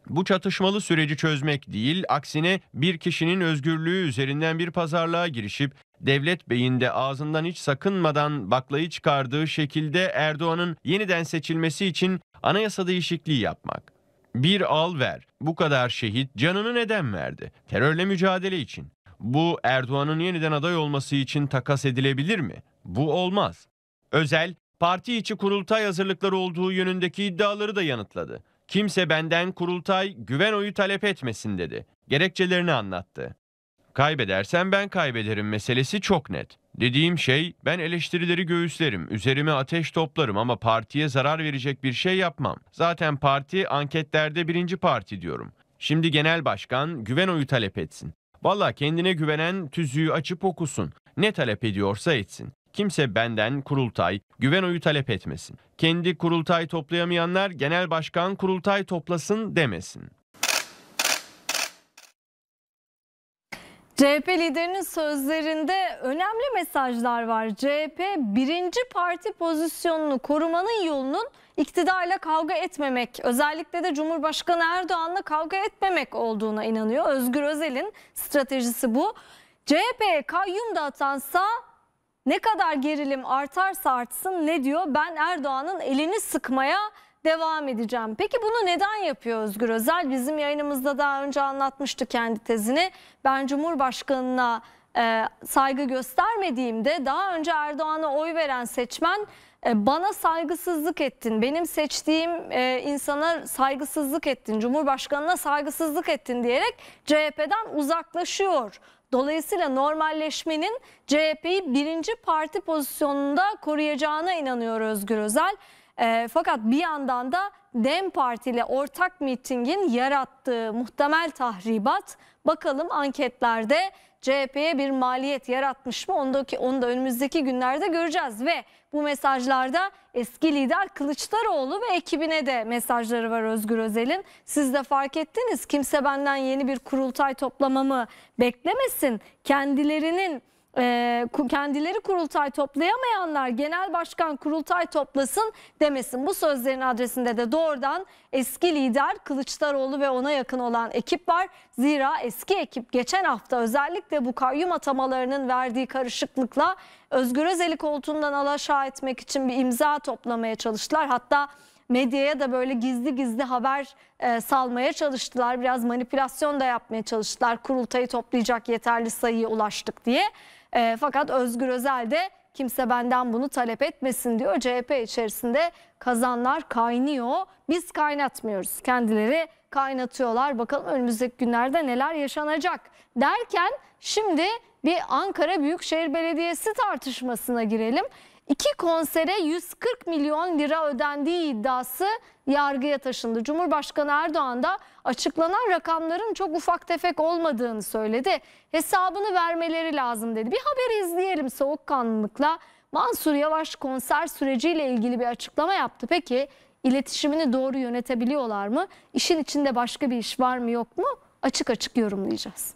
Bu çatışmalı süreci çözmek değil, aksine bir kişinin özgürlüğü üzerinden bir pazarlığa girişip Devlet Bey'in de ağzından hiç sakınmadan baklayı çıkardığı şekilde Erdoğan'ın yeniden seçilmesi için anayasa değişikliği yapmak. Bir al ver. Bu kadar şehit canını neden verdi? Terörle mücadele için. Bu Erdoğan'ın yeniden aday olması için takas edilebilir mi? Bu olmaz. Özel, parti içi kurultay hazırlıkları olduğu yönündeki iddiaları da yanıtladı. Kimse benden kurultay güven oyu talep etmesin dedi. Gerekçelerini anlattı. Kaybedersem ben kaybederim meselesi çok net. Dediğim şey ben eleştirileri göğüslerim, üzerime ateş toplarım ama partiye zarar verecek bir şey yapmam. Zaten parti anketlerde birinci parti diyorum. Şimdi genel başkan güven oyu talep etsin. Valla kendine güvenen tüzüğü açıp okusun. Ne talep ediyorsa etsin. Kimse benden kurultay, güven oyu talep etmesin. Kendi kurultay toplayamayanlar genel başkan kurultay toplasın demesin. CHP liderinin sözlerinde önemli mesajlar var. CHP birinci parti pozisyonunu korumanın yolunun iktidarla kavga etmemek, özellikle de Cumhurbaşkanı Erdoğan'la kavga etmemek olduğuna inanıyor. Özgür Özel'in stratejisi bu. CHP'ye kayyum da atansa ne kadar gerilim artarsa artsın ne diyor? Ben Erdoğan'ın elini sıkmaya devam edeceğim. Peki bunu neden yapıyor Özgür Özel? Bizim yayınımızda daha önce anlatmıştı kendi tezini. Ben Cumhurbaşkanı'na e, saygı göstermediğimde daha önce Erdoğan'a oy veren seçmen e, bana saygısızlık ettin, benim seçtiğim e, insana saygısızlık ettin, Cumhurbaşkanı'na saygısızlık ettin diyerek CHP'den uzaklaşıyor. Dolayısıyla normalleşmenin CHP'yi birinci parti pozisyonunda koruyacağına inanıyor Özgür Özel. E, fakat bir yandan da DEM Parti ile ortak mitingin yarattığı muhtemel tahribat bakalım anketlerde CHP'ye bir maliyet yaratmış mı? Ondaki, onu da önümüzdeki günlerde göreceğiz ve bu mesajlarda eski lider Kılıçdaroğlu ve ekibine de mesajları var Özgür Özel'in. Siz de fark ettiniz kimse benden yeni bir kurultay toplamamı beklemesin. Kendilerinin e, kendileri kurultay toplayamayanlar genel başkan kurultay toplasın demesin. Bu sözlerin adresinde de doğrudan eski lider Kılıçdaroğlu ve ona yakın olan ekip var. Zira eski ekip geçen hafta özellikle bu kayyum atamalarının verdiği karışıklıkla Özgür Özel'i koltuğundan alaşağı etmek için bir imza toplamaya çalıştılar. Hatta medyaya da böyle gizli gizli haber e, salmaya çalıştılar. Biraz manipülasyon da yapmaya çalıştılar. Kurultayı toplayacak yeterli sayıya ulaştık diye. E, fakat Özgür Özel de kimse benden bunu talep etmesin diyor. CHP içerisinde kazanlar kaynıyor. Biz kaynatmıyoruz. Kendileri kaynatıyorlar. Bakalım önümüzdeki günlerde neler yaşanacak derken şimdi bir Ankara Büyükşehir Belediyesi tartışmasına girelim. İki konsere 140 milyon lira ödendiği iddiası yargıya taşındı. Cumhurbaşkanı Erdoğan da açıklanan rakamların çok ufak tefek olmadığını söyledi. Hesabını vermeleri lazım dedi. Bir haber izleyelim soğukkanlılıkla. Mansur Yavaş konser süreciyle ilgili bir açıklama yaptı. Peki iletişimini doğru yönetebiliyorlar mı? İşin içinde başka bir iş var mı yok mu? Açık açık yorumlayacağız.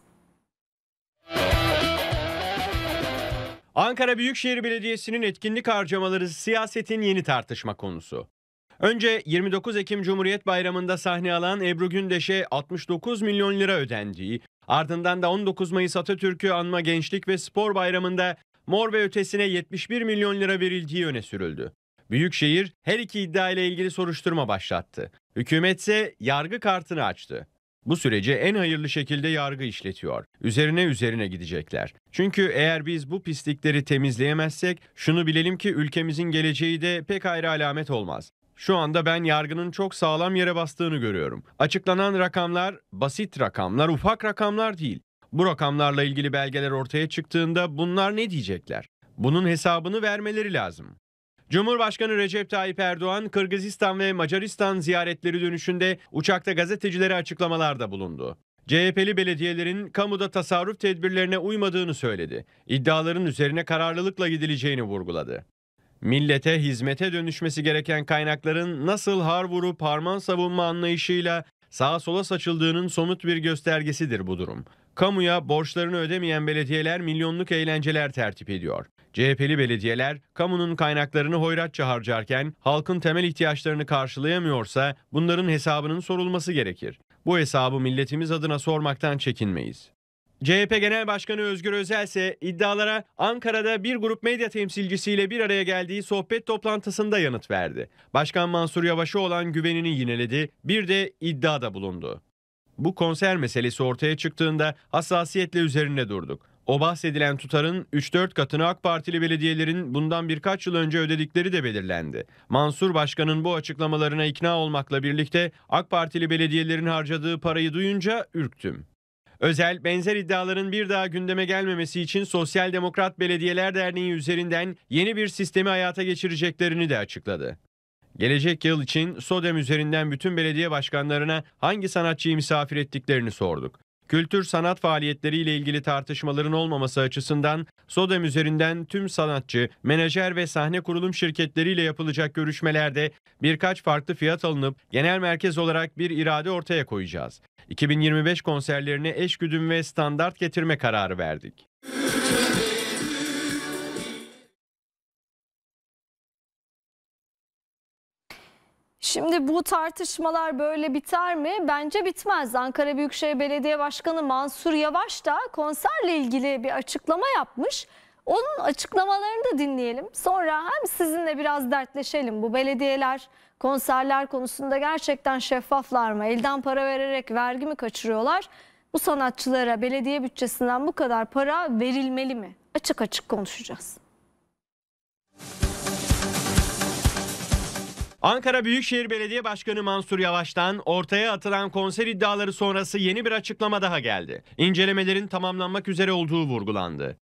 Ankara Büyükşehir Belediyesi'nin etkinlik harcamaları siyasetin yeni tartışma konusu. Önce 29 Ekim Cumhuriyet Bayramı'nda sahne alan Ebru Gündeş'e 69 milyon lira ödendiği, ardından da 19 Mayıs Atatürk'ü anma Gençlik ve Spor Bayramı'nda Mor ve Ötesi'ne 71 milyon lira verildiği öne sürüldü. Büyükşehir her iki iddia ile ilgili soruşturma başlattı. Hükümetse yargı kartını açtı. Bu süreci en hayırlı şekilde yargı işletiyor. Üzerine üzerine gidecekler. Çünkü eğer biz bu pislikleri temizleyemezsek şunu bilelim ki ülkemizin geleceği de pek ayrı alamet olmaz. Şu anda ben yargının çok sağlam yere bastığını görüyorum. Açıklanan rakamlar basit rakamlar, ufak rakamlar değil. Bu rakamlarla ilgili belgeler ortaya çıktığında bunlar ne diyecekler? Bunun hesabını vermeleri lazım. Cumhurbaşkanı Recep Tayyip Erdoğan, Kırgızistan ve Macaristan ziyaretleri dönüşünde uçakta gazetecilere açıklamalarda bulundu. CHP'li belediyelerin kamuda tasarruf tedbirlerine uymadığını söyledi. İddiaların üzerine kararlılıkla gidileceğini vurguladı. Millete hizmete dönüşmesi gereken kaynakların nasıl har vurup harman savunma anlayışıyla sağa sola saçıldığının somut bir göstergesidir bu durum. Kamuya borçlarını ödemeyen belediyeler milyonluk eğlenceler tertip ediyor. CHP'li belediyeler kamunun kaynaklarını hoyratça harcarken halkın temel ihtiyaçlarını karşılayamıyorsa bunların hesabının sorulması gerekir. Bu hesabı milletimiz adına sormaktan çekinmeyiz. CHP Genel Başkanı Özgür Özel ise iddialara Ankara'da bir grup medya temsilcisiyle bir araya geldiği sohbet toplantısında yanıt verdi. Başkan Mansur Yavaş'a olan güvenini yineledi, bir de iddiada bulundu. Bu konser meselesi ortaya çıktığında hassasiyetle üzerine durduk. O bahsedilen tutarın 3-4 katını AK Partili belediyelerin bundan birkaç yıl önce ödedikleri de belirlendi. Mansur Başkan'ın bu açıklamalarına ikna olmakla birlikte AK Partili belediyelerin harcadığı parayı duyunca ürktüm. Özel benzer iddiaların bir daha gündeme gelmemesi için Sosyal Demokrat Belediyeler Derneği üzerinden yeni bir sistemi hayata geçireceklerini de açıkladı. Gelecek yıl için SODEM üzerinden bütün belediye başkanlarına hangi sanatçıyı misafir ettiklerini sorduk. Kültür sanat faaliyetleriyle ilgili tartışmaların olmaması açısından SODEM üzerinden tüm sanatçı, menajer ve sahne kurulum şirketleriyle yapılacak görüşmelerde birkaç farklı fiyat alınıp genel merkez olarak bir irade ortaya koyacağız. 2025 konserlerine eşgüdüm ve standart getirme kararı verdik. Şimdi bu tartışmalar böyle biter mi? Bence bitmez. Ankara Büyükşehir Belediye Başkanı Mansur Yavaş da konserle ilgili bir açıklama yapmış. Onun açıklamalarını da dinleyelim. Sonra hem sizinle biraz dertleşelim. Bu belediyeler konserler konusunda gerçekten şeffaflar mı? Elden para vererek vergi mi kaçırıyorlar? Bu sanatçılara belediye bütçesinden bu kadar para verilmeli mi? Açık açık konuşacağız. Ankara Büyükşehir Belediye Başkanı Mansur Yavaş'tan ortaya atılan konser iddiaları sonrası yeni bir açıklama daha geldi. İncelemelerin tamamlanmak üzere olduğu vurgulandı.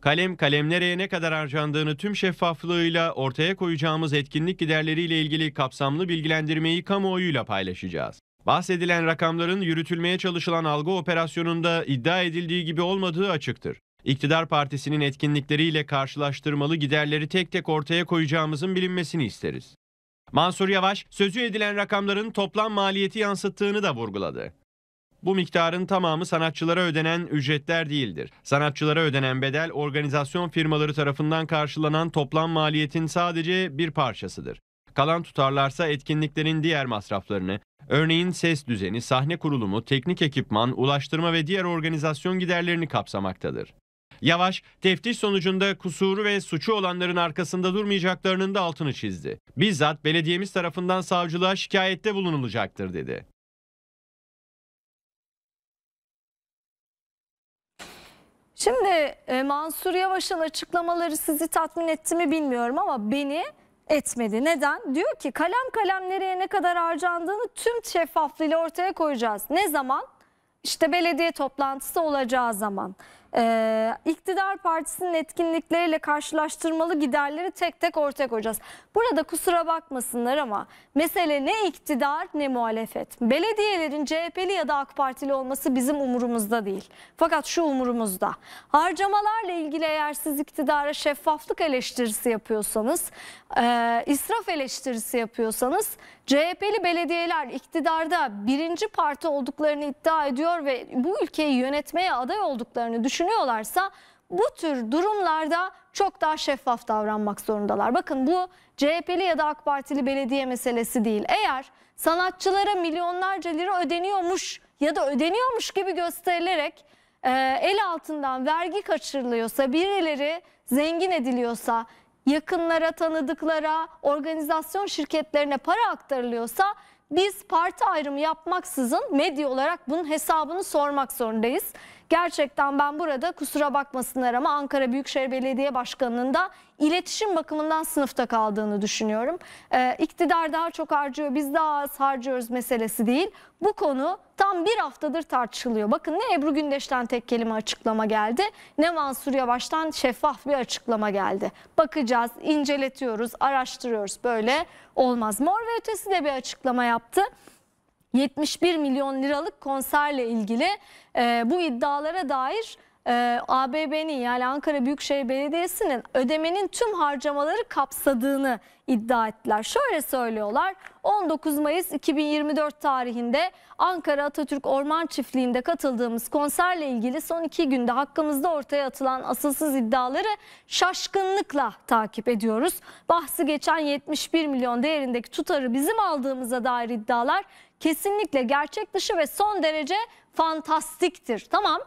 Kalem kalem nereye ne kadar harcandığını tüm şeffaflığıyla ortaya koyacağımız etkinlik giderleriyle ilgili kapsamlı bilgilendirmeyi kamuoyuyla paylaşacağız. Bahsedilen rakamların yürütülmeye çalışılan algı operasyonunda iddia edildiği gibi olmadığı açıktır. İktidar partisinin etkinlikleriyle karşılaştırmalı giderleri tek tek ortaya koyacağımızın bilinmesini isteriz. Mansur Yavaş sözü edilen rakamların toplam maliyeti yansıttığını da vurguladı. Bu miktarın tamamı sanatçılara ödenen ücretler değildir. Sanatçılara ödenen bedel organizasyon firmaları tarafından karşılanan toplam maliyetin sadece bir parçasıdır. Kalan tutarlarsa etkinliklerin diğer masraflarını, örneğin ses düzeni, sahne kurulumu, teknik ekipman, ulaştırma ve diğer organizasyon giderlerini kapsamaktadır. Yavaş, teftiş sonucunda kusuru ve suçu olanların arkasında durmayacaklarının da altını çizdi. Bizzat belediyemiz tarafından savcılığa şikayette bulunulacaktır dedi. Şimdi e, Mansur Yavaş'ın açıklamaları sizi tatmin etti mi bilmiyorum ama beni etmedi. Neden? Diyor ki kalem kalem nereye ne kadar harcandığını tüm şeffaflığıyla ortaya koyacağız. Ne zaman? İşte belediye toplantısı olacağı zaman. Ee, iktidar partisinin etkinlikleriyle karşılaştırmalı giderleri tek tek ortaya koyacağız. Burada kusura bakmasınlar ama mesele ne iktidar ne muhalefet. Belediyelerin CHP'li ya da AK Partili olması bizim umurumuzda değil. Fakat şu umurumuzda. Harcamalarla ilgili eğer siz iktidara şeffaflık eleştirisi yapıyorsanız, e, israf eleştirisi yapıyorsanız CHP'li belediyeler iktidarda birinci parti olduklarını iddia ediyor ve bu ülkeyi yönetmeye aday olduklarını düşünüyorlarsa bu tür durumlarda çok daha şeffaf davranmak zorundalar. Bakın bu CHP'li ya da AK Partili belediye meselesi değil. Eğer sanatçılara milyonlarca lira ödeniyormuş ya da ödeniyormuş gibi gösterilerek e, el altından vergi kaçırılıyorsa, birileri zengin ediliyorsa, yakınlara, tanıdıklara, organizasyon şirketlerine para aktarılıyorsa biz parti ayrımı yapmaksızın medya olarak bunun hesabını sormak zorundayız. Gerçekten ben burada kusura bakmasınlar ama Ankara Büyükşehir Belediye Başkanı'nın da iletişim bakımından sınıfta kaldığını düşünüyorum. Ee, iktidar daha çok harcıyor, biz daha az harcıyoruz meselesi değil. Bu konu tam bir haftadır tartışılıyor. Bakın ne Ebru Gündeş'ten tek kelime açıklama geldi, ne Mansur Yavaş'tan şeffaf bir açıklama geldi. Bakacağız, inceletiyoruz, araştırıyoruz. Böyle olmaz. Mor ve Ötesi de bir açıklama yaptı. 71 milyon liralık konserle ilgili e, bu iddialara dair e, ABB'nin yani Ankara Büyükşehir Belediyesi'nin ödemenin tüm harcamaları kapsadığını iddia ettiler. Şöyle söylüyorlar 19 Mayıs 2024 tarihinde Ankara Atatürk Orman Çiftliği'nde katıldığımız konserle ilgili son iki günde hakkımızda ortaya atılan asılsız iddiaları şaşkınlıkla takip ediyoruz. Bahsi geçen 71 milyon değerindeki tutarı bizim aldığımıza dair iddialar kesinlikle gerçek dışı ve son derece fantastiktir. Tamam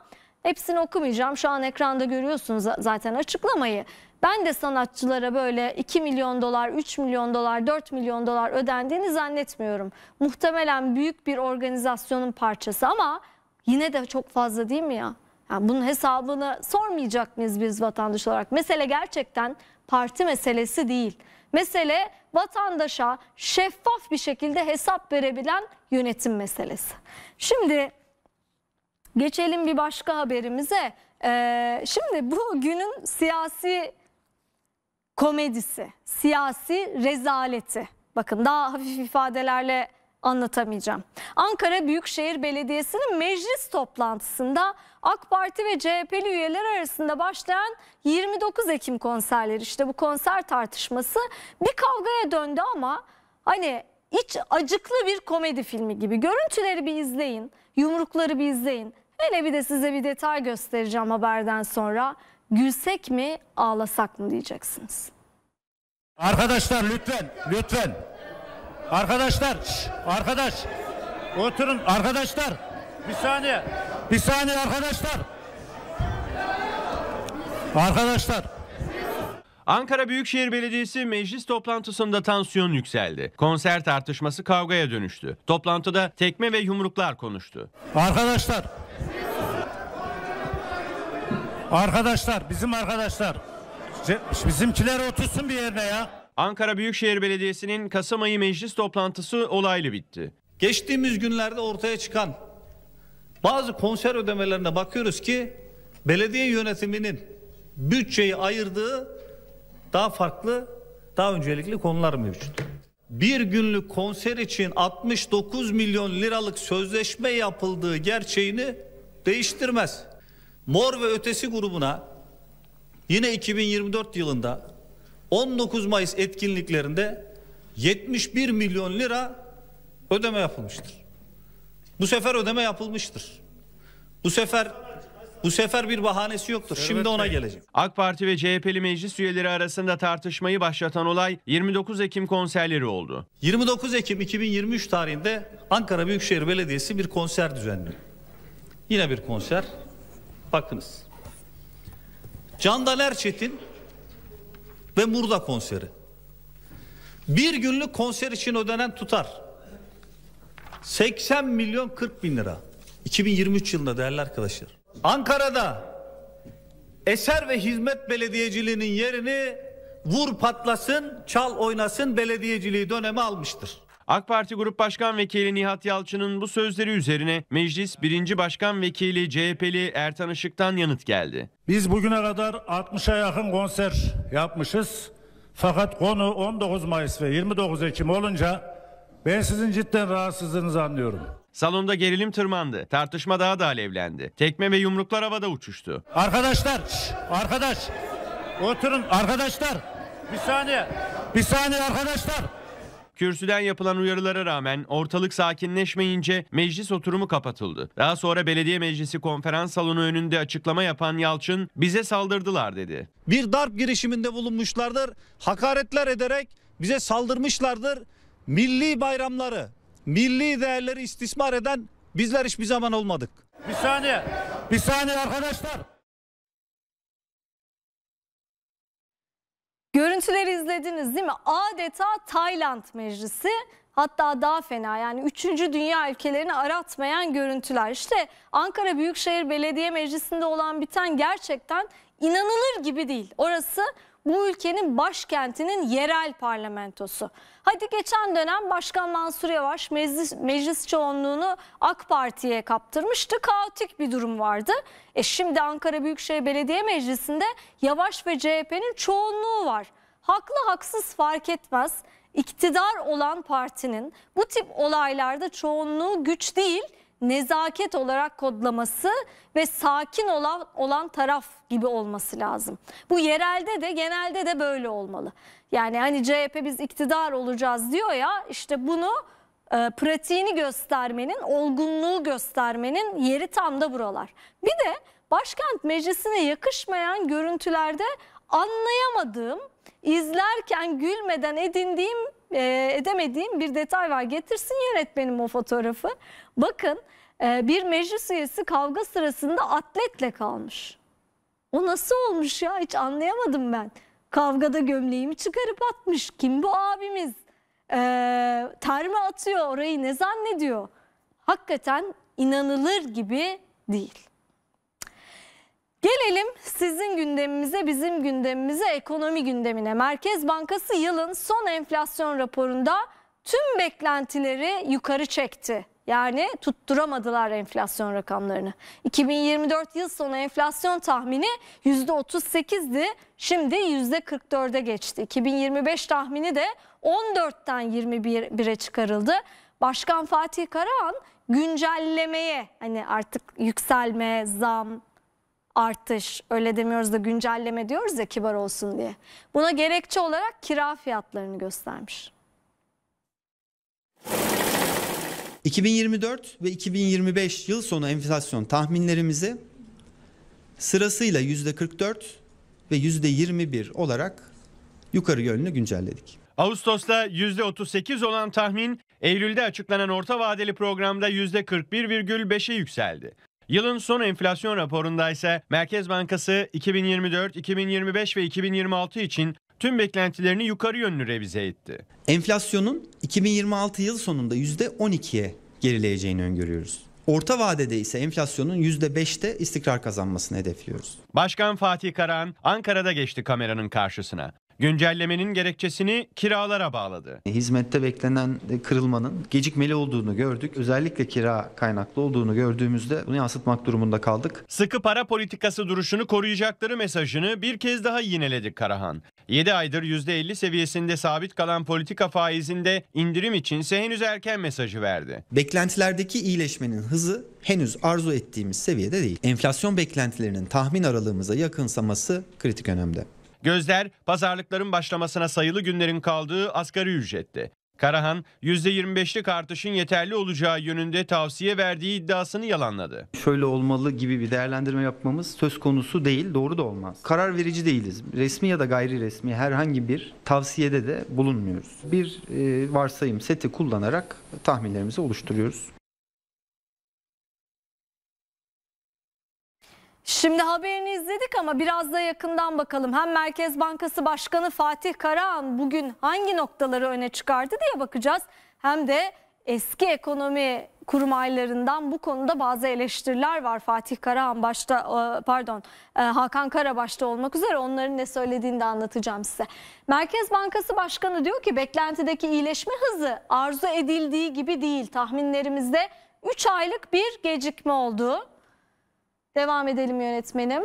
hepsini okumayacağım şu an ekranda görüyorsunuz zaten açıklamayı. Ben de sanatçılara böyle 2 milyon dolar, 3 milyon dolar, 4 milyon dolar ödendiğini zannetmiyorum. Muhtemelen büyük bir organizasyonun parçası ama yine de çok fazla değil mi ya? Yani bunun hesabını sormayacak mıyız biz vatandaş olarak? Mesele gerçekten parti meselesi değil. Mesele vatandaşa şeffaf bir şekilde hesap verebilen yönetim meselesi. Şimdi geçelim bir başka haberimize. Ee, şimdi bu günün siyasi komedisi, siyasi rezaleti. Bakın daha hafif ifadelerle anlatamayacağım. Ankara Büyükşehir Belediyesi'nin meclis toplantısında AK Parti ve CHP'li üyeler arasında başlayan 29 Ekim konserleri işte bu konser tartışması bir kavgaya döndü ama hani iç acıklı bir komedi filmi gibi. Görüntüleri bir izleyin, yumrukları bir izleyin. Hele bir de size bir detay göstereceğim haberden sonra. Gülsek mi ağlasak mı diyeceksiniz. Arkadaşlar lütfen, lütfen. Arkadaşlar, şş, arkadaş. Oturun arkadaşlar. Bir saniye. Bir saniye arkadaşlar. Arkadaşlar. Ankara Büyükşehir Belediyesi meclis toplantısında tansiyon yükseldi. Konser tartışması kavgaya dönüştü. Toplantıda tekme ve yumruklar konuştu. Arkadaşlar. Arkadaşlar, bizim arkadaşlar. Bizimkiler otursun bir yerine ya. Ankara Büyükşehir Belediyesi'nin Kasım ayı meclis toplantısı olaylı bitti. Geçtiğimiz günlerde ortaya çıkan bazı konser ödemelerine bakıyoruz ki belediye yönetiminin bütçeyi ayırdığı daha farklı, daha öncelikli konular mevcut. Bir günlük konser için 69 milyon liralık sözleşme yapıldığı gerçeğini değiştirmez. Mor ve Ötesi grubuna yine 2024 yılında 19 Mayıs etkinliklerinde 71 milyon lira ödeme yapılmıştır. Bu sefer ödeme yapılmıştır. Bu sefer bu sefer bir bahanesi yoktur. Şimdi ona geleceğim. AK Parti ve CHP'li meclis üyeleri arasında tartışmayı başlatan olay 29 Ekim konserleri oldu. 29 Ekim 2023 tarihinde Ankara Büyükşehir Belediyesi bir konser düzenliyor. Yine bir konser. Bakınız. Candan Erçetin ve Murda konseri. Bir günlük konser için ödenen tutar 80 milyon 40 bin lira. 2023 yılında değerli arkadaşlar. Ankara'da eser ve hizmet belediyeciliğinin yerini vur patlasın, çal oynasın belediyeciliği dönemi almıştır. AK Parti Grup Başkan Vekili Nihat Yalçın'ın bu sözleri üzerine Meclis 1. Başkan Vekili CHP'li Ertan Işık'tan yanıt geldi. Biz bugüne kadar 60'a yakın konser yapmışız. Fakat konu 19 Mayıs ve 29 Ekim olunca ben sizin cidden rahatsızlığınızı anlıyorum. Salonda gerilim tırmandı. Tartışma daha da alevlendi. Tekme ve yumruklar havada uçuştu. Arkadaşlar, şş, arkadaş. Oturun arkadaşlar. Bir saniye. Bir saniye arkadaşlar. Kürsüden yapılan uyarılara rağmen ortalık sakinleşmeyince meclis oturumu kapatıldı. Daha sonra belediye meclisi konferans salonu önünde açıklama yapan Yalçın bize saldırdılar dedi. Bir darp girişiminde bulunmuşlardır. Hakaretler ederek bize saldırmışlardır. Milli bayramları, milli değerleri istismar eden bizler hiçbir zaman olmadık. Bir saniye. Bir saniye arkadaşlar. Görüntüleri izlediniz değil mi? Adeta Tayland meclisi hatta daha fena yani 3. dünya ülkelerini aratmayan görüntüler. İşte Ankara Büyükşehir Belediye Meclisi'nde olan biten gerçekten inanılır gibi değil. Orası bu ülkenin başkentinin yerel parlamentosu. Hadi geçen dönem Başkan Mansur Yavaş meclis, meclis çoğunluğunu AK Parti'ye kaptırmıştı. Kaotik bir durum vardı. E şimdi Ankara Büyükşehir Belediye Meclisi'nde Yavaş ve CHP'nin çoğunluğu var. Haklı haksız fark etmez. İktidar olan partinin bu tip olaylarda çoğunluğu güç değil nezaket olarak kodlaması ve sakin olan, olan taraf gibi olması lazım. Bu yerelde de genelde de böyle olmalı. Yani hani CHP biz iktidar olacağız diyor ya işte bunu e, pratiğini göstermenin, olgunluğu göstermenin yeri tam da buralar. Bir de başkent meclisine yakışmayan görüntülerde anlayamadığım, izlerken gülmeden edindiğim, e, edemediğim bir detay var. Getirsin yönetmenim o fotoğrafı. Bakın bir meclis üyesi kavga sırasında atletle kalmış. O nasıl olmuş ya hiç anlayamadım ben. Kavgada gömleğimi çıkarıp atmış. Kim bu abimiz? Ee, terme atıyor orayı ne zannediyor? Hakikaten inanılır gibi değil. Gelelim sizin gündemimize, bizim gündemimize, ekonomi gündemine. Merkez Bankası yılın son enflasyon raporunda tüm beklentileri yukarı çekti. Yani tutturamadılar enflasyon rakamlarını. 2024 yıl sonu enflasyon tahmini %38'di. Şimdi %44'e geçti. 2025 tahmini de 14'ten 21'e çıkarıldı. Başkan Fatih Karahan güncellemeye hani artık yükselme, zam, artış öyle demiyoruz da güncelleme diyoruz ya kibar olsun diye. Buna gerekçe olarak kira fiyatlarını göstermiş. 2024 ve 2025 yıl sonu enflasyon tahminlerimizi sırasıyla %44 ve %21 olarak yukarı yönlü güncelledik. Ağustos'ta %38 olan tahmin Eylül'de açıklanan orta vadeli programda %41,5'e yükseldi. Yılın son enflasyon raporunda ise Merkez Bankası 2024, 2025 ve 2026 için tüm beklentilerini yukarı yönlü revize etti. Enflasyonun 2026 yıl sonunda %12'ye gerileyeceğini öngörüyoruz. Orta vadede ise enflasyonun %5'te istikrar kazanmasını hedefliyoruz. Başkan Fatih Karahan Ankara'da geçti kameranın karşısına. Güncellemenin gerekçesini kiralara bağladı. Hizmette beklenen kırılmanın gecikmeli olduğunu gördük. Özellikle kira kaynaklı olduğunu gördüğümüzde bunu yansıtmak durumunda kaldık. Sıkı para politikası duruşunu koruyacakları mesajını bir kez daha yineledi Karahan. 7 aydır %50 seviyesinde sabit kalan politika faizinde indirim içinse henüz erken mesajı verdi. Beklentilerdeki iyileşmenin hızı henüz arzu ettiğimiz seviyede değil. Enflasyon beklentilerinin tahmin aralığımıza yakınsaması kritik önemde. Gözler pazarlıkların başlamasına sayılı günlerin kaldığı asgari ücrette. Karahan %25'lik artışın yeterli olacağı yönünde tavsiye verdiği iddiasını yalanladı. Şöyle olmalı gibi bir değerlendirme yapmamız söz konusu değil, doğru da olmaz. Karar verici değiliz. Resmi ya da gayri resmi herhangi bir tavsiyede de bulunmuyoruz. Bir e, varsayım seti kullanarak tahminlerimizi oluşturuyoruz. Şimdi haberini izledik ama biraz da yakından bakalım. Hem Merkez Bankası Başkanı Fatih Karahan bugün hangi noktaları öne çıkardı diye bakacağız. Hem de eski ekonomi kurmaylarından bu konuda bazı eleştiriler var. Fatih Karahan başta e, pardon e, Hakan Kara başta olmak üzere onların ne söylediğini de anlatacağım size. Merkez Bankası Başkanı diyor ki beklentideki iyileşme hızı arzu edildiği gibi değil. Tahminlerimizde 3 aylık bir gecikme oldu. Devam edelim yönetmenim.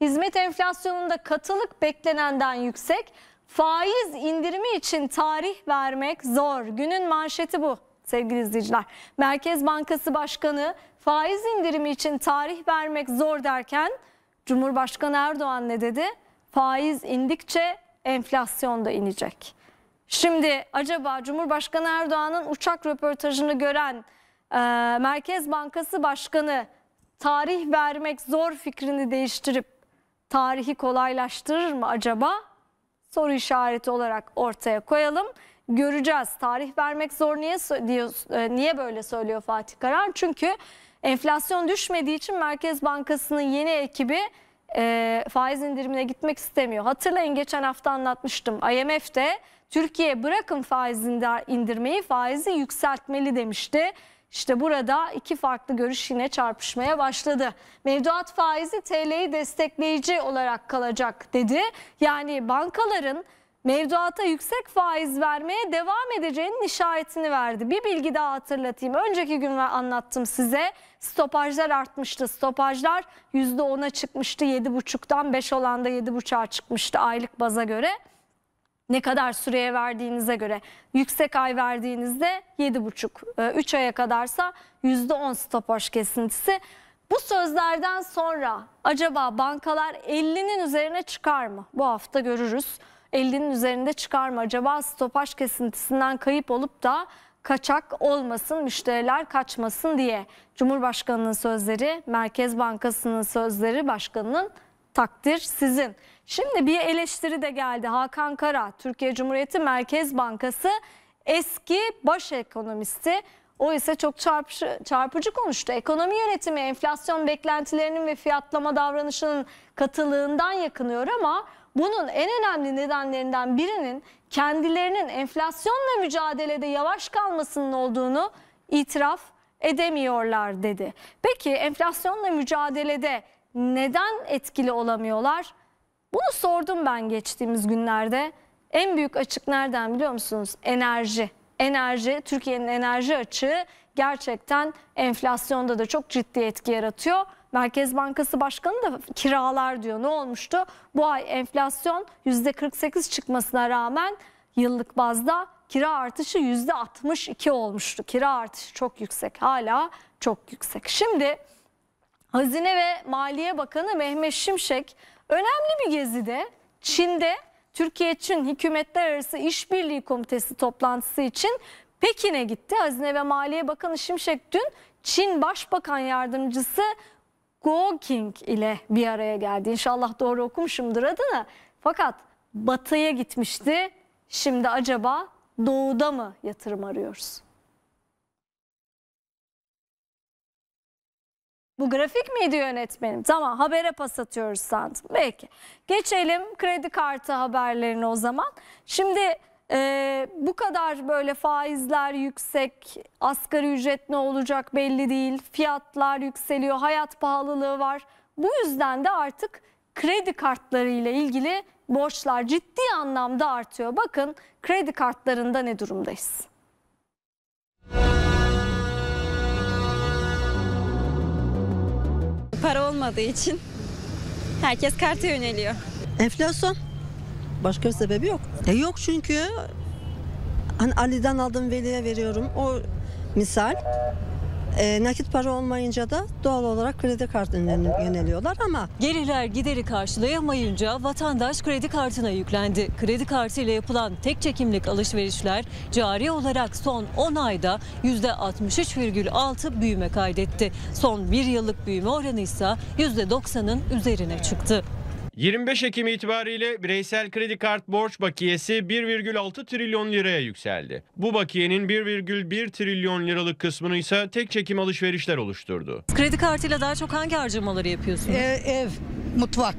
Hizmet enflasyonunda katılık beklenenden yüksek. Faiz indirimi için tarih vermek zor. Günün manşeti bu sevgili izleyiciler. Merkez Bankası Başkanı faiz indirimi için tarih vermek zor derken Cumhurbaşkanı Erdoğan ne dedi? Faiz indikçe enflasyon da inecek. Şimdi acaba Cumhurbaşkanı Erdoğan'ın uçak röportajını gören e, Merkez Bankası Başkanı tarih vermek zor fikrini değiştirip tarihi kolaylaştırır mı acaba? Soru işareti olarak ortaya koyalım. Göreceğiz. Tarih vermek zor niye diyor e, niye böyle söylüyor Fatih Karan? Çünkü enflasyon düşmediği için Merkez Bankası'nın yeni ekibi e, faiz indirimine gitmek istemiyor. Hatırlayın geçen hafta anlatmıştım. IMF'de Türkiye bırakın faiz indir- indirmeyi faizi yükseltmeli demişti. İşte burada iki farklı görüş yine çarpışmaya başladı. Mevduat faizi TL'yi destekleyici olarak kalacak dedi. Yani bankaların mevduata yüksek faiz vermeye devam edeceğinin işaretini verdi. Bir bilgi daha hatırlatayım. Önceki gün anlattım size. Stopajlar artmıştı. Stopajlar %10'a çıkmıştı. 7,5'tan 5 olan da 7,5'a çıkmıştı aylık baza göre ne kadar süreye verdiğinize göre yüksek ay verdiğinizde 7,5 3 aya kadarsa %10 stopaj kesintisi. Bu sözlerden sonra acaba bankalar 50'nin üzerine çıkar mı? Bu hafta görürüz. 50'nin üzerinde çıkar mı? Acaba stopaj kesintisinden kayıp olup da kaçak olmasın, müşteriler kaçmasın diye. Cumhurbaşkanının sözleri, Merkez Bankası'nın sözleri, başkanının takdir sizin. Şimdi bir eleştiri de geldi. Hakan Kara, Türkiye Cumhuriyeti Merkez Bankası eski baş ekonomisti. O ise çok çarpıcı, çarpıcı konuştu. Ekonomi yönetimi enflasyon beklentilerinin ve fiyatlama davranışının katılığından yakınıyor ama bunun en önemli nedenlerinden birinin kendilerinin enflasyonla mücadelede yavaş kalmasının olduğunu itiraf edemiyorlar dedi. Peki enflasyonla mücadelede neden etkili olamıyorlar? Bunu sordum ben geçtiğimiz günlerde. En büyük açık nereden biliyor musunuz? Enerji. Enerji, Türkiye'nin enerji açığı gerçekten enflasyonda da çok ciddi etki yaratıyor. Merkez Bankası Başkanı da kiralar diyor. Ne olmuştu? Bu ay enflasyon %48 çıkmasına rağmen yıllık bazda kira artışı %62 olmuştu. Kira artışı çok yüksek. Hala çok yüksek. Şimdi Hazine ve Maliye Bakanı Mehmet Şimşek önemli bir gezide Çin'de Türkiye-Çin Hükümetler Arası İşbirliği Komitesi toplantısı için Pekin'e gitti. Hazine ve Maliye Bakanı Şimşek dün Çin Başbakan Yardımcısı Guo King ile bir araya geldi. İnşallah doğru okumuşumdur adını. Fakat batıya gitmişti. Şimdi acaba doğuda mı yatırım arıyoruz? Bu grafik miydi yönetmenim? Tamam habere pas atıyoruz sandım. Peki. Geçelim kredi kartı haberlerine o zaman. Şimdi e, bu kadar böyle faizler yüksek, asgari ücret ne olacak belli değil, fiyatlar yükseliyor, hayat pahalılığı var. Bu yüzden de artık kredi kartları ile ilgili borçlar ciddi anlamda artıyor. Bakın kredi kartlarında ne durumdayız? Para olmadığı için herkes karta yöneliyor. Enflasyon. Başka bir sebebi yok. E yok çünkü hani Ali'den aldığım veliye veriyorum. O misal e, nakit para olmayınca da doğal olarak kredi kartına yöneliyorlar ama Gelirler gideri karşılayamayınca vatandaş kredi kartına yüklendi. Kredi kartı ile yapılan tek çekimlik alışverişler cari olarak son 10 ayda %63,6 büyüme kaydetti. Son bir yıllık büyüme oranı ise %90'ın üzerine çıktı. 25 Ekim itibariyle bireysel kredi kart borç bakiyesi 1,6 trilyon liraya yükseldi. Bu bakiyenin 1,1 trilyon liralık kısmını ise tek çekim alışverişler oluşturdu. Kredi kartıyla daha çok hangi harcamaları yapıyorsunuz? ev, mutfak.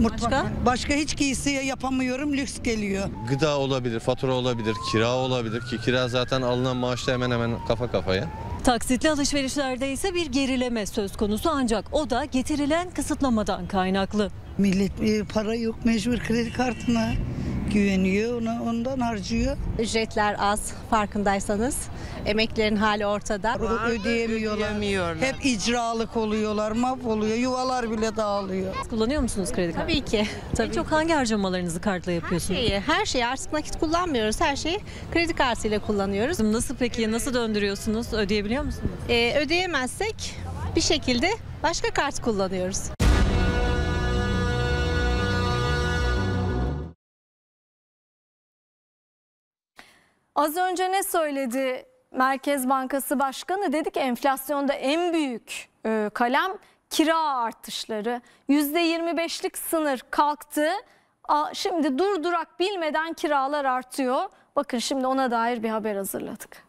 Mutfak. Başka? Başka hiç giysi yapamıyorum. Lüks geliyor. Gıda olabilir, fatura olabilir, kira olabilir ki kira zaten alınan maaşla hemen hemen kafa kafaya. Taksitli alışverişlerde ise bir gerileme söz konusu ancak o da getirilen kısıtlamadan kaynaklı. Millet e, para yok mecbur kredi kartına güveniyor ona ondan harcıyor. Ücretler az farkındaysanız. Emeklerin hali ortada. O ödeyemiyorlar. Hep icralık oluyorlar, mahvoluyor. Yuvalar bile dağılıyor. Kullanıyor musunuz kredi kartı? Tabii ki. En çok hangi harcamalarınızı kartla yapıyorsunuz? Şeyi, her şeyi artık nakit kullanmıyoruz. Her şeyi kredi kartıyla kullanıyoruz. Nasıl peki nasıl döndürüyorsunuz? Ödeyebiliyor musunuz? Ee, ödeyemezsek bir şekilde başka kart kullanıyoruz. Az önce ne söyledi Merkez Bankası Başkanı? Dedi ki enflasyonda en büyük e, kalem kira artışları. %25'lik sınır kalktı. Şimdi durdurak bilmeden kiralar artıyor. Bakın şimdi ona dair bir haber hazırladık.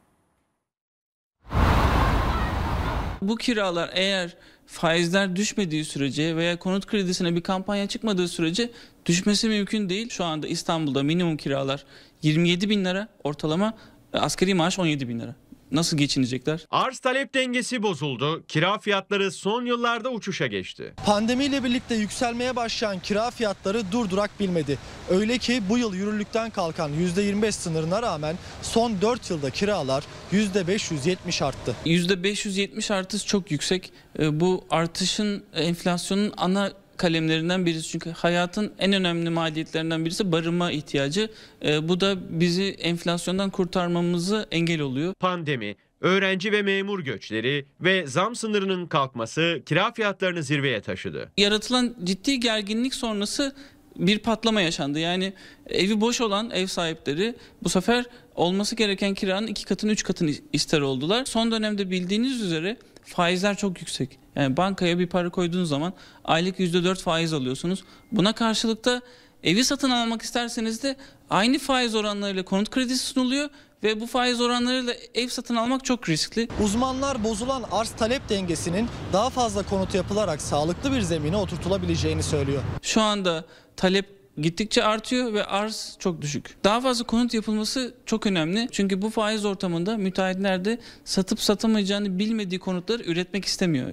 Bu kiralar eğer faizler düşmediği sürece veya konut kredisine bir kampanya çıkmadığı sürece düşmesi mümkün değil. Şu anda İstanbul'da minimum kiralar 27 bin lira ortalama e, asgari maaş 17 bin lira. Nasıl geçinecekler? Arz talep dengesi bozuldu. Kira fiyatları son yıllarda uçuşa geçti. Pandemiyle birlikte yükselmeye başlayan kira fiyatları durdurak bilmedi. Öyle ki bu yıl yürürlükten kalkan %25 sınırına rağmen son 4 yılda kiralar %570 arttı. %570 artış çok yüksek. E, Bu artışın enflasyonun ana kalemlerinden birisi. Çünkü hayatın en önemli maliyetlerinden birisi barınma ihtiyacı. E, Bu da bizi enflasyondan kurtarmamızı engel oluyor. Pandemi, öğrenci ve memur göçleri ve zam sınırının kalkması kira fiyatlarını zirveye taşıdı. Yaratılan ciddi gerginlik sonrası bir patlama yaşandı. Yani evi boş olan ev sahipleri bu sefer olması gereken kiranın iki katını üç katını ister oldular. Son dönemde bildiğiniz üzere faizler çok yüksek. Yani bankaya bir para koyduğunuz zaman aylık %4 faiz alıyorsunuz. Buna karşılık da evi satın almak isterseniz de aynı faiz oranlarıyla konut kredisi sunuluyor ve bu faiz oranlarıyla ev satın almak çok riskli. Uzmanlar bozulan arz talep dengesinin daha fazla konut yapılarak sağlıklı bir zemine oturtulabileceğini söylüyor. Şu anda talep gittikçe artıyor ve arz çok düşük. Daha fazla konut yapılması çok önemli. Çünkü bu faiz ortamında müteahhitler de satıp satamayacağını bilmediği konutları üretmek istemiyor.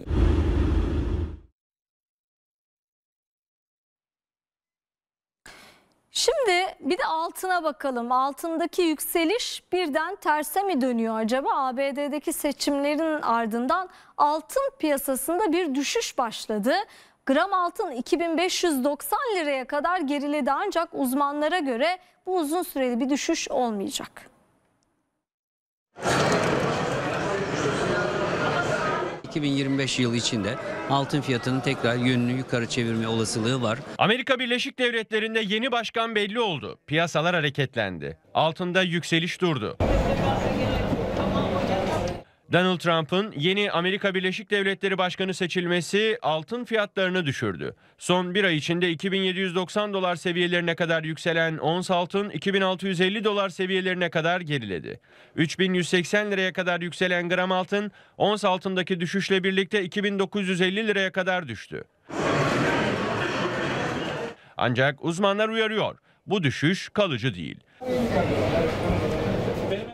Şimdi bir de altına bakalım. Altındaki yükseliş birden terse mi dönüyor acaba? ABD'deki seçimlerin ardından altın piyasasında bir düşüş başladı. Gram altın 2590 liraya kadar geriledi ancak uzmanlara göre bu uzun süreli bir düşüş olmayacak. ...2025 yılı içinde altın fiyatının tekrar yönünü yukarı çevirme olasılığı var. Amerika Birleşik Devletleri'nde yeni başkan belli oldu. Piyasalar hareketlendi. Altında yükseliş durdu. Donald Trump'ın yeni Amerika Birleşik Devletleri Başkanı seçilmesi altın fiyatlarını düşürdü. Son bir ay içinde 2790 dolar seviyelerine kadar yükselen ons altın 2650 dolar seviyelerine kadar geriledi. 3180 liraya kadar yükselen gram altın ons altındaki düşüşle birlikte 2950 liraya kadar düştü. Ancak uzmanlar uyarıyor. Bu düşüş kalıcı değil.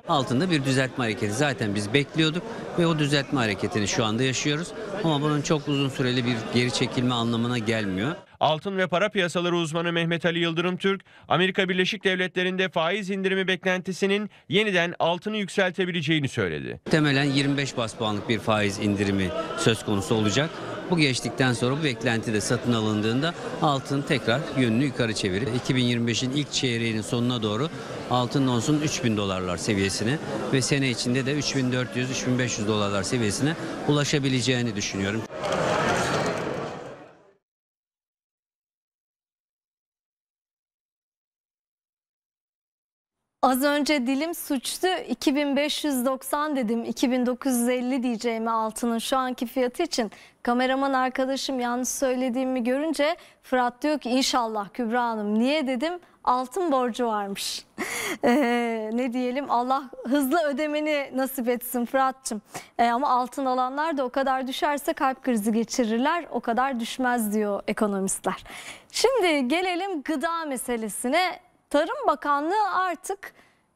Altında bir düzeltme hareketi zaten biz bekliyorduk ve o düzeltme hareketini şu anda yaşıyoruz. Ama bunun çok uzun süreli bir geri çekilme anlamına gelmiyor. Altın ve para piyasaları uzmanı Mehmet Ali Yıldırım Türk, Amerika Birleşik Devletleri'nde faiz indirimi beklentisinin yeniden altını yükseltebileceğini söyledi. Muhtemelen 25 bas puanlık bir faiz indirimi söz konusu olacak. Bu geçtikten sonra bu beklenti de satın alındığında altın tekrar yönünü yukarı çevirir. 2025'in ilk çeyreğinin sonuna doğru altın onsun 3000 dolarlar seviyesine ve sene içinde de 3400-3500 dolarlar seviyesine ulaşabileceğini düşünüyorum. Az önce dilim suçtu 2590 dedim 2950 diyeceğimi altının şu anki fiyatı için kameraman arkadaşım yanlış söylediğimi görünce Fırat diyor ki inşallah Kübra Hanım niye dedim altın borcu varmış. Ee, ne diyelim Allah hızlı ödemeni nasip etsin Fırat'cığım. Ee, ama altın alanlar da o kadar düşerse kalp krizi geçirirler o kadar düşmez diyor ekonomistler. Şimdi gelelim gıda meselesine. Tarım Bakanlığı artık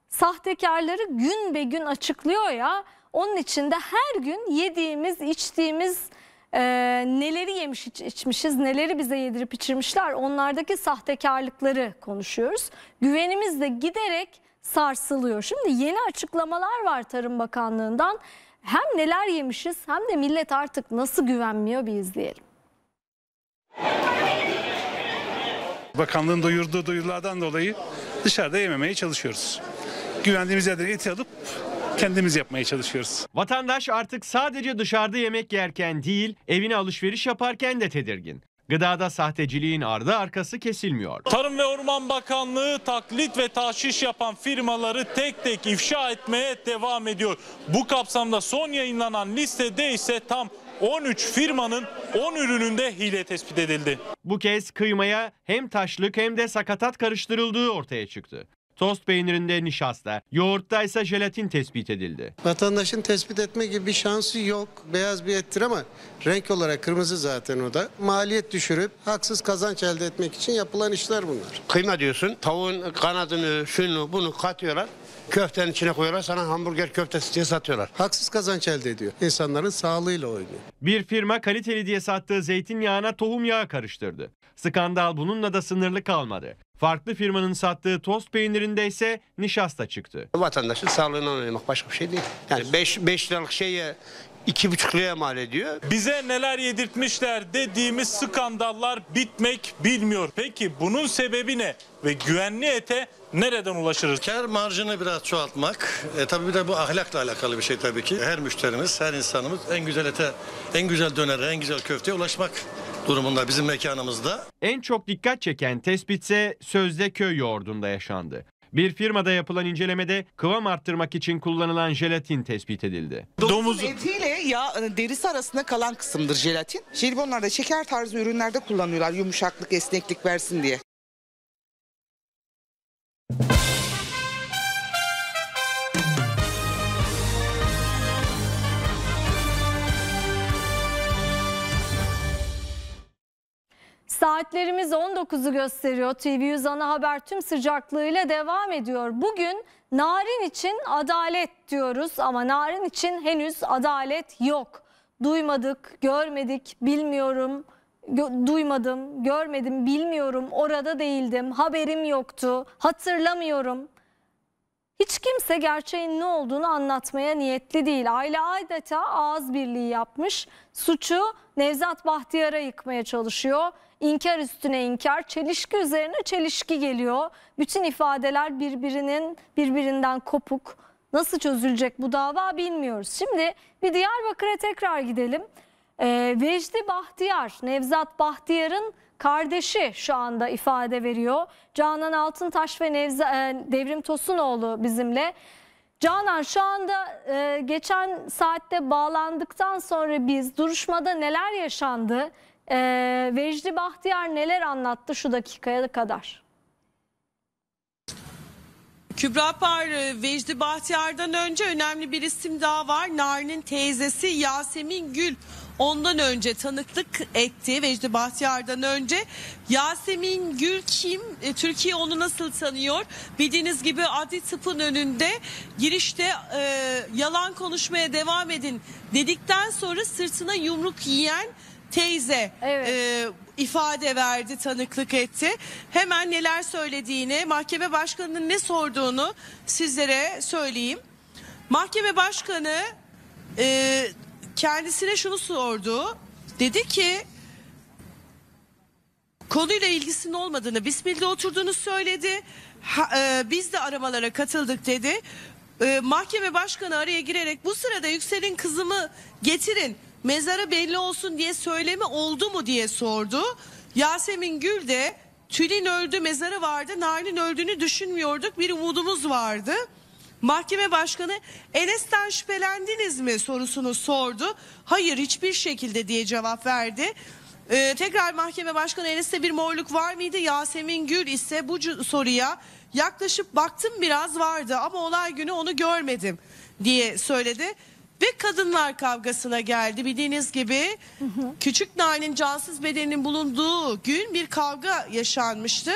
sahtekarları gün be gün açıklıyor ya. Onun için de her gün yediğimiz, içtiğimiz e, neleri yemiş iç- içmişiz, neleri bize yedirip içirmişler onlardaki sahtekarlıkları konuşuyoruz. Güvenimiz de giderek sarsılıyor. Şimdi yeni açıklamalar var Tarım Bakanlığı'ndan. Hem neler yemişiz hem de millet artık nasıl güvenmiyor bir izleyelim. Bakanlığın duyurduğu duyurulardan dolayı dışarıda yememeye çalışıyoruz. Güvendiğimiz yerden eti alıp kendimiz yapmaya çalışıyoruz. Vatandaş artık sadece dışarıda yemek yerken değil, evine alışveriş yaparken de tedirgin. Gıdada sahteciliğin ardı arkası kesilmiyor. Tarım ve Orman Bakanlığı taklit ve tahşiş yapan firmaları tek tek ifşa etmeye devam ediyor. Bu kapsamda son yayınlanan listede ise tam 13 firmanın 10 ürününde hile tespit edildi. Bu kez kıymaya hem taşlık hem de sakatat karıştırıldığı ortaya çıktı. Tost peynirinde nişasta, yoğurtta ise jelatin tespit edildi. Vatandaşın tespit etme gibi bir şansı yok. Beyaz bir ettir ama renk olarak kırmızı zaten o da. Maliyet düşürüp haksız kazanç elde etmek için yapılan işler bunlar. Kıyma diyorsun. Tavuğun kanadını, şunu, bunu katıyorlar. Köftenin içine koyuyorlar. Sana hamburger köftesi diye satıyorlar. Haksız kazanç elde ediyor. İnsanların sağlığıyla oynuyor. Bir firma kaliteli diye sattığı zeytinyağına tohum yağı karıştırdı. Skandal bununla da sınırlı kalmadı. Farklı firmanın sattığı tost peynirinde ise nişasta çıktı. Vatandaşın sağlığına oynamak başka bir şey değil. Yani 5 liralık şeye 2,5 liraya mal ediyor. Bize neler yedirtmişler dediğimiz skandallar bitmek bilmiyor. Peki bunun sebebi ne? Ve güvenli ete nereden ulaşırız? Kar marjını biraz çoğaltmak. E, tabii bir de bu ahlakla alakalı bir şey tabii ki. Her müşterimiz, her insanımız en güzel ete, en güzel dönere, en güzel köfteye ulaşmak durumunda bizim mekanımızda. En çok dikkat çeken tespitse sözde köy yoğurdunda yaşandı. Bir firmada yapılan incelemede kıvam arttırmak için kullanılan jelatin tespit edildi. Domuzun etiyle yağ derisi arasında kalan kısımdır jelatin. Jelibonlarda şeker tarzı ürünlerde kullanıyorlar yumuşaklık, esneklik versin diye. Saatlerimiz 19'u gösteriyor. TV100 ana haber tüm sıcaklığıyla devam ediyor. Bugün Narin için adalet diyoruz ama Narin için henüz adalet yok. Duymadık, görmedik, bilmiyorum, gö- duymadım, görmedim, bilmiyorum, orada değildim, haberim yoktu, hatırlamıyorum. Hiç kimse gerçeğin ne olduğunu anlatmaya niyetli değil. Aile adeta ağız birliği yapmış. Suçu Nevzat Bahtiyar'a yıkmaya çalışıyor. İnkar üstüne inkar, çelişki üzerine çelişki geliyor. Bütün ifadeler birbirinin birbirinden kopuk. Nasıl çözülecek bu dava bilmiyoruz. Şimdi bir Diyarbakır'a tekrar gidelim. Ee, Vecdi Bahtiyar, Nevzat Bahtiyar'ın kardeşi şu anda ifade veriyor. Canan Altıntaş ve Nevza, e, Devrim Tosunoğlu bizimle. Canan şu anda e, geçen saatte bağlandıktan sonra biz duruşmada neler yaşandı? E, Vecdi Bahtiyar neler anlattı şu dakikaya kadar? Kübra Par, e, Vecdi Bahtiyar'dan önce önemli bir isim daha var. Narin'in teyzesi Yasemin Gül. Ondan önce tanıklık etti Vecdi Bahtiyar'dan önce. Yasemin Gül kim? E, Türkiye onu nasıl tanıyor? Bildiğiniz gibi adli tıpın önünde girişte e, yalan konuşmaya devam edin dedikten sonra sırtına yumruk yiyen teyze e, ifade verdi, tanıklık etti. Hemen neler söylediğini, mahkeme başkanının ne sorduğunu sizlere söyleyeyim. Mahkeme başkanı e, kendisine şunu sordu. Dedi ki konuyla ilgisinin olmadığını, Bismil'de oturduğunu söyledi. Ha, e, biz de aramalara katıldık dedi. E, mahkeme başkanı araya girerek bu sırada Yüksel'in kızımı getirin mezarı belli olsun diye söylemi oldu mu diye sordu. Yasemin Gül de Tülin öldü mezarı vardı Narin öldüğünü düşünmüyorduk bir umudumuz vardı. Mahkeme başkanı Enes'ten şüphelendiniz mi sorusunu sordu. Hayır hiçbir şekilde diye cevap verdi. Ee, tekrar mahkeme başkanı Enes'te bir morluk var mıydı? Yasemin Gül ise bu soruya yaklaşıp baktım biraz vardı ama olay günü onu görmedim diye söyledi. Ve kadınlar kavgasına geldi. Bildiğiniz gibi küçük Narin'in cansız bedeninin bulunduğu gün bir kavga yaşanmıştı.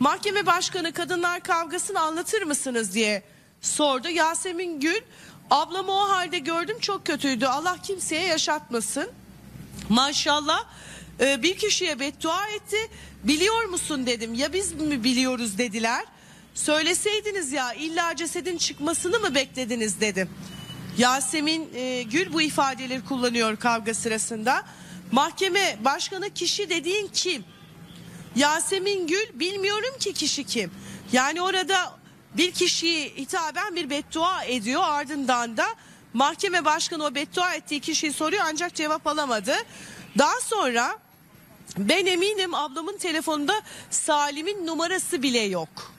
Mahkeme başkanı kadınlar kavgasını anlatır mısınız diye sordu. Yasemin Gül ablamı o halde gördüm çok kötüydü. Allah kimseye yaşatmasın. Maşallah e, bir kişiye beddua etti. Biliyor musun dedim. Ya biz mi biliyoruz dediler. Söyleseydiniz ya illa cesedin çıkmasını mı beklediniz dedim. Yasemin e, Gül bu ifadeleri kullanıyor kavga sırasında. Mahkeme başkanı kişi dediğin kim? Yasemin Gül bilmiyorum ki kişi kim. Yani orada bir kişiyi hitaben bir beddua ediyor ardından da mahkeme başkanı o beddua ettiği kişiyi soruyor ancak cevap alamadı. Daha sonra Ben eminim ablamın telefonunda Salim'in numarası bile yok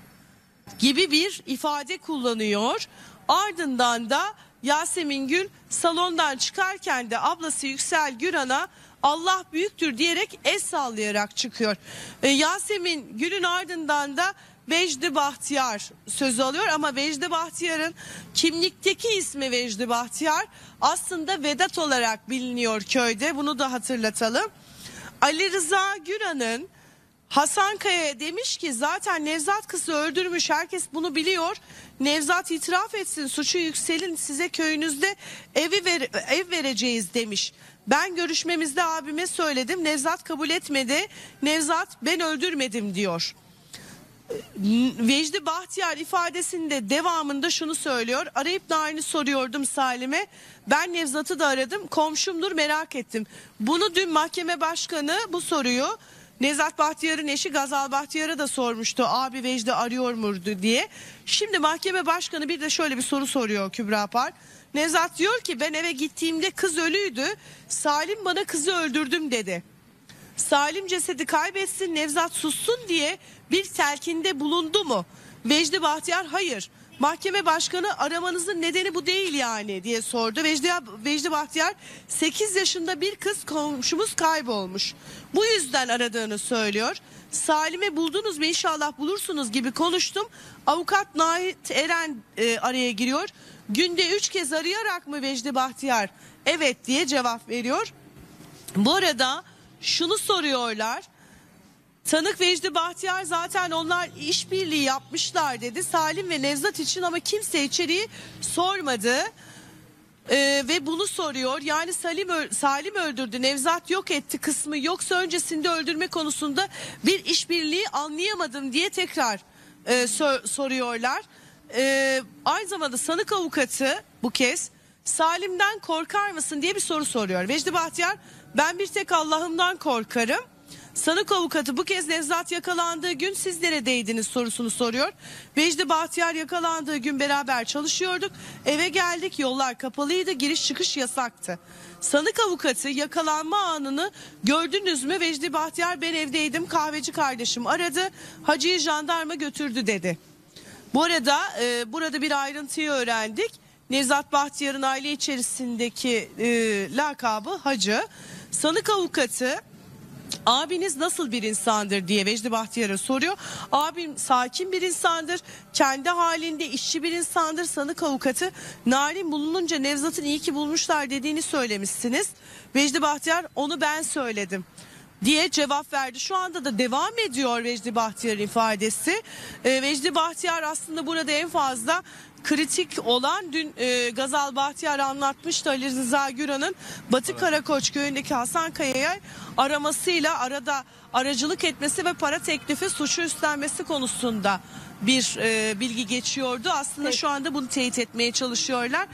gibi bir ifade kullanıyor. Ardından da Yasemin Gül salondan çıkarken de ablası Yüksel Güran'a Allah büyüktür diyerek el sallayarak çıkıyor. Ee, Yasemin Gül'ün ardından da Vecdi Bahtiyar sözü alıyor ama Vecdi Bahtiyar'ın kimlikteki ismi Vecdi Bahtiyar aslında Vedat olarak biliniyor köyde bunu da hatırlatalım. Ali Rıza Güran'ın Hasan Kaya'ya demiş ki zaten Nevzat kızı öldürmüş herkes bunu biliyor. Nevzat itiraf etsin suçu yükselin size köyünüzde evi ver, ev vereceğiz demiş. Ben görüşmemizde abime söyledim Nevzat kabul etmedi. Nevzat ben öldürmedim diyor. Vecdi Bahtiyar ifadesinde devamında şunu söylüyor. Arayıp Narin'i soruyordum Salim'e. Ben Nevzat'ı da aradım. Komşumdur merak ettim. Bunu dün mahkeme başkanı bu soruyu Nevzat Bahtiyar'ın eşi Gazal Bahtiyar'a da sormuştu. Abi Vecdi arıyor muydu diye. Şimdi mahkeme başkanı bir de şöyle bir soru soruyor Kübra Par. Nevzat diyor ki ben eve gittiğimde kız ölüydü. Salim bana kızı öldürdüm dedi. Salim cesedi kaybetsin Nevzat sussun diye bir telkinde bulundu mu? Vecdi Bahtiyar hayır. Mahkeme başkanı aramanızın nedeni bu değil yani diye sordu. Vecdi, Vecdi Bahtiyar 8 yaşında bir kız komşumuz kaybolmuş. Bu yüzden aradığını söylüyor. Salim'i buldunuz mu inşallah bulursunuz gibi konuştum. Avukat Nahit Eren e, araya giriyor. Günde 3 kez arayarak mı Vecdi Bahtiyar evet diye cevap veriyor. Bu arada şunu soruyorlar. Tanık Vecdi Bahtiyar zaten onlar işbirliği yapmışlar dedi. Salim ve Nevzat için ama kimse içeriği sormadı. Ee, ve bunu soruyor. Yani Salim Salim öldürdü, Nevzat yok etti kısmı yoksa öncesinde öldürme konusunda bir işbirliği anlayamadım diye tekrar e, sor- soruyorlar. Ee, aynı zamanda sanık avukatı bu kez Salim'den korkar mısın diye bir soru soruyor. Vecdi Bahtiyar ben bir tek Allah'ımdan korkarım. Sanık avukatı bu kez Nevzat yakalandığı gün siz neredeydiniz sorusunu soruyor. Vecdi Bahtiyar yakalandığı gün beraber çalışıyorduk. Eve geldik yollar kapalıydı giriş çıkış yasaktı. Sanık avukatı yakalanma anını gördünüz mü Vecdi Bahtiyar ben evdeydim kahveci kardeşim aradı hacıyı jandarma götürdü dedi. Bu arada e, burada bir ayrıntıyı öğrendik. Nevzat Bahtiyar'ın aile içerisindeki e, lakabı hacı. Sanık avukatı abiniz nasıl bir insandır diye Vecdi Bahtiyar'a soruyor. Abim sakin bir insandır. Kendi halinde işçi bir insandır. Sanık avukatı Narin bulununca Nevzat'ın iyi ki bulmuşlar dediğini söylemişsiniz. Vecdi Bahtiyar onu ben söyledim diye cevap verdi. Şu anda da devam ediyor Vecdi Bahtiyar'ın ifadesi. Ee, Vecdi Bahtiyar aslında burada en fazla kritik olan dün e, Gazal Bahtiyar anlatmıştı Ali Rıza Güran'ın Batı Karakoç köyündeki Hasan Kaya'ya aramasıyla arada aracılık etmesi ve para teklifi suçu üstlenmesi konusunda bir e, bilgi geçiyordu. Aslında şu anda bunu teyit etmeye çalışıyorlar.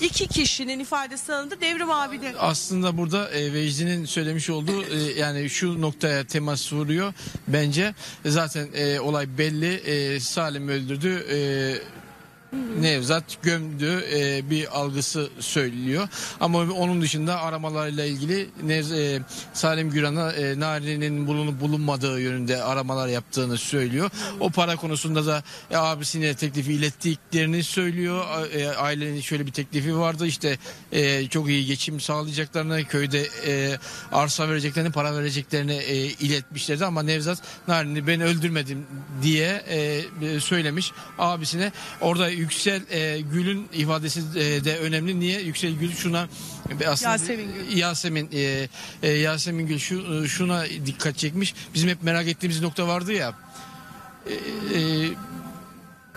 İki kişinin ifadesi alındı. Devrim abi de Aslında burada e, Vecdi'nin söylemiş olduğu e, yani şu noktaya temas vuruyor bence. Zaten e, olay belli. E, Salim öldürdü. E, Nevzat gömdü e, bir algısı söylüyor. Ama onun dışında aramalarıyla ilgili Nevz, e, Salim Güran'a e, Nari'nin bulunup bulunmadığı yönünde aramalar yaptığını söylüyor. O para konusunda da e, abisine teklifi ilettiklerini söylüyor. E, ailenin şöyle bir teklifi vardı işte e, çok iyi geçim sağlayacaklarını köyde e, arsa vereceklerini para vereceklerini e, iletmişlerdi ama Nevzat Narin'i ben öldürmedim diye e, söylemiş abisine. Orada Yüksel e, Gül'ün ifadesi e, de önemli. Niye? Yüksel Gül şuna e, aslında Yasemin Gül. Yasemin e, e, Yasemin Gül şu şuna dikkat çekmiş. Bizim hep merak ettiğimiz nokta vardı ya. E, e,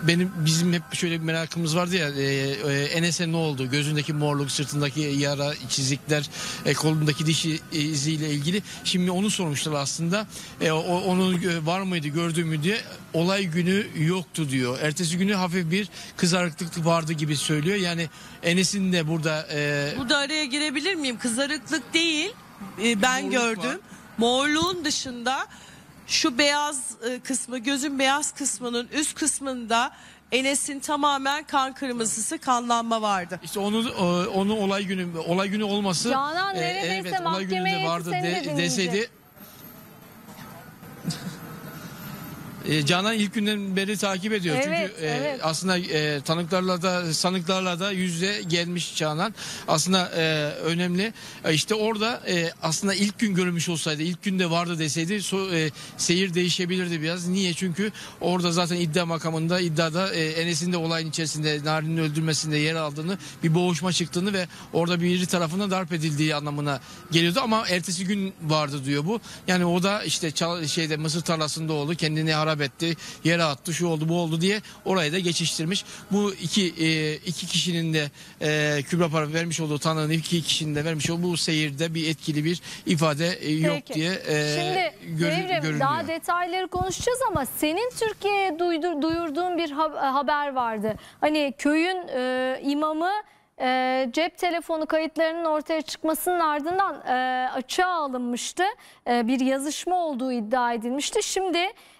benim bizim hep şöyle bir merakımız vardı ya e, e, Enes'e ne oldu? Gözündeki morluk, sırtındaki yara, çizikler, e, kolundaki diş iziyle ilgili. Şimdi onu sormuşlar aslında. E, o, onun e, var mıydı, gördüğü mü diye. Olay günü yoktu diyor. Ertesi günü hafif bir kızarıklık vardı gibi söylüyor. Yani Enes'in de burada e, Burada araya girebilir miyim? Kızarıklık değil. Ee, ben Morluk gördüm. var. Morluğun dışında şu beyaz e, kısmı, gözün beyaz kısmının üst kısmında Enes'in tamamen kan kırmızısı kanlanma vardı. İşte onu e, onu olay günü olay günü olması Canan e, neredeyse evet olay gününde vardı de deseydi E, Canan ilk günden beri takip ediyor. Evet, Çünkü e, evet. aslında e, tanıklarla da sanıklarla da yüzde gelmiş Canan. Aslında e, önemli. E, işte orada e, aslında ilk gün görülmüş olsaydı, ilk günde vardı deseydi so- e, seyir değişebilirdi biraz. Niye? Çünkü orada zaten iddia makamında iddiada e, Enes'in de olayın içerisinde Narin'in öldürmesinde yer aldığını, bir boğuşma çıktığını ve orada biri tarafından darp edildiği anlamına geliyordu ama ertesi gün vardı diyor bu. Yani o da işte şeyde mısır tarlasında oldu. Kendini harap etti. Yere attı. Şu oldu, bu oldu diye orayı da geçiştirmiş. Bu iki e, iki kişinin de e, Kübra Para vermiş olduğu tanığın iki kişinin de vermiş olduğu bu seyirde bir etkili bir ifade e, yok Peki. diye e, Şimdi gör- Devrim görünüyor. daha detayları konuşacağız ama senin Türkiye'ye duydur- duyurduğun bir ha- haber vardı. Hani köyün e, imamı e, cep telefonu kayıtlarının ortaya çıkmasının ardından e, açığa alınmıştı. E, bir yazışma olduğu iddia edilmişti. Şimdi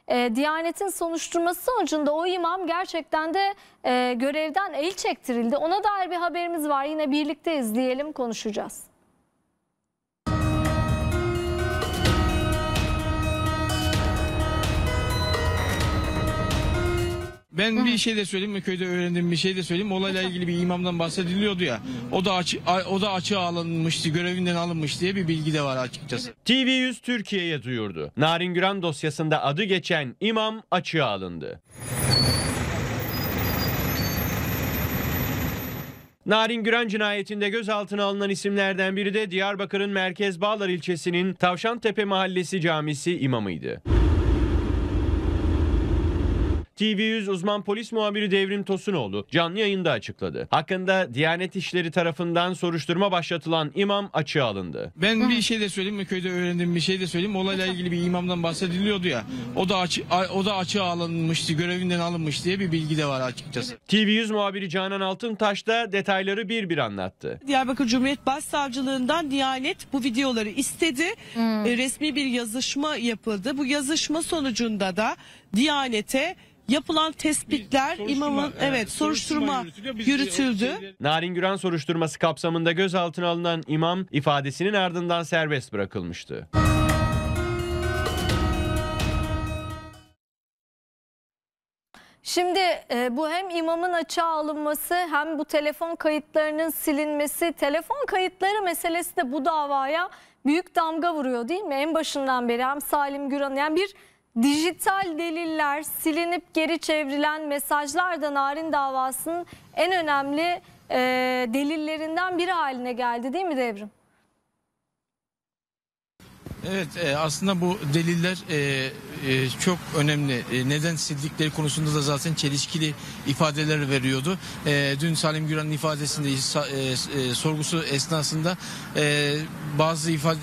e, Diyanet'in soruşturması sonucunda o imam gerçekten de e, görevden el çektirildi. Ona dair bir haberimiz var. Yine birlikte izleyelim, konuşacağız. Ben bir şey de söyleyeyim mi köyde öğrendiğim bir şey de söyleyeyim. Olayla ilgili bir imamdan bahsediliyordu ya. O da açı, o da açığa alınmıştı, görevinden alınmış diye bir bilgi de var açıkçası. TV100 Türkiye'ye duyurdu. Narin Güran dosyasında adı geçen imam açığa alındı. Narin Güran cinayetinde gözaltına alınan isimlerden biri de Diyarbakır'ın Merkez Bağlar ilçesinin Tavşantepe Mahallesi Camisi imamıydı. TV100 uzman polis muhabiri Devrim Tosunoğlu canlı yayında açıkladı. Hakkında Diyanet İşleri tarafından soruşturma başlatılan imam açığa alındı. Ben bir şey de söyleyeyim mi köyde öğrendiğim bir şey de söyleyeyim. Olayla ilgili bir imamdan bahsediliyordu ya. O da açı, o da açığa alınmıştı, görevinden alınmış diye bir bilgi de var açıkçası. TV100 muhabiri Canan Altıntaş da detayları bir bir anlattı. Diyarbakır Cumhuriyet Başsavcılığından Diyanet bu videoları istedi. E, resmi bir yazışma yapıldı. Bu yazışma sonucunda da Diyanet'e yapılan tespitler imamın evet soruşturma yürütüldü. Narin Güran soruşturması kapsamında gözaltına alınan imam ifadesinin ardından serbest bırakılmıştı. Şimdi e, bu hem imamın açığa alınması hem bu telefon kayıtlarının silinmesi, telefon kayıtları meselesi de bu davaya büyük damga vuruyor değil mi? En başından beri hem Salim Güran yani bir dijital deliller, silinip geri çevrilen mesajlar da Narin davasının en önemli e, delillerinden biri haline geldi değil mi Devrim? Evet e, aslında bu deliller e, e, çok önemli. Neden sildikleri konusunda da zaten çelişkili ifadeler veriyordu. Dün Salim Güran'ın ifadesinde sorgusu esnasında bazı ifade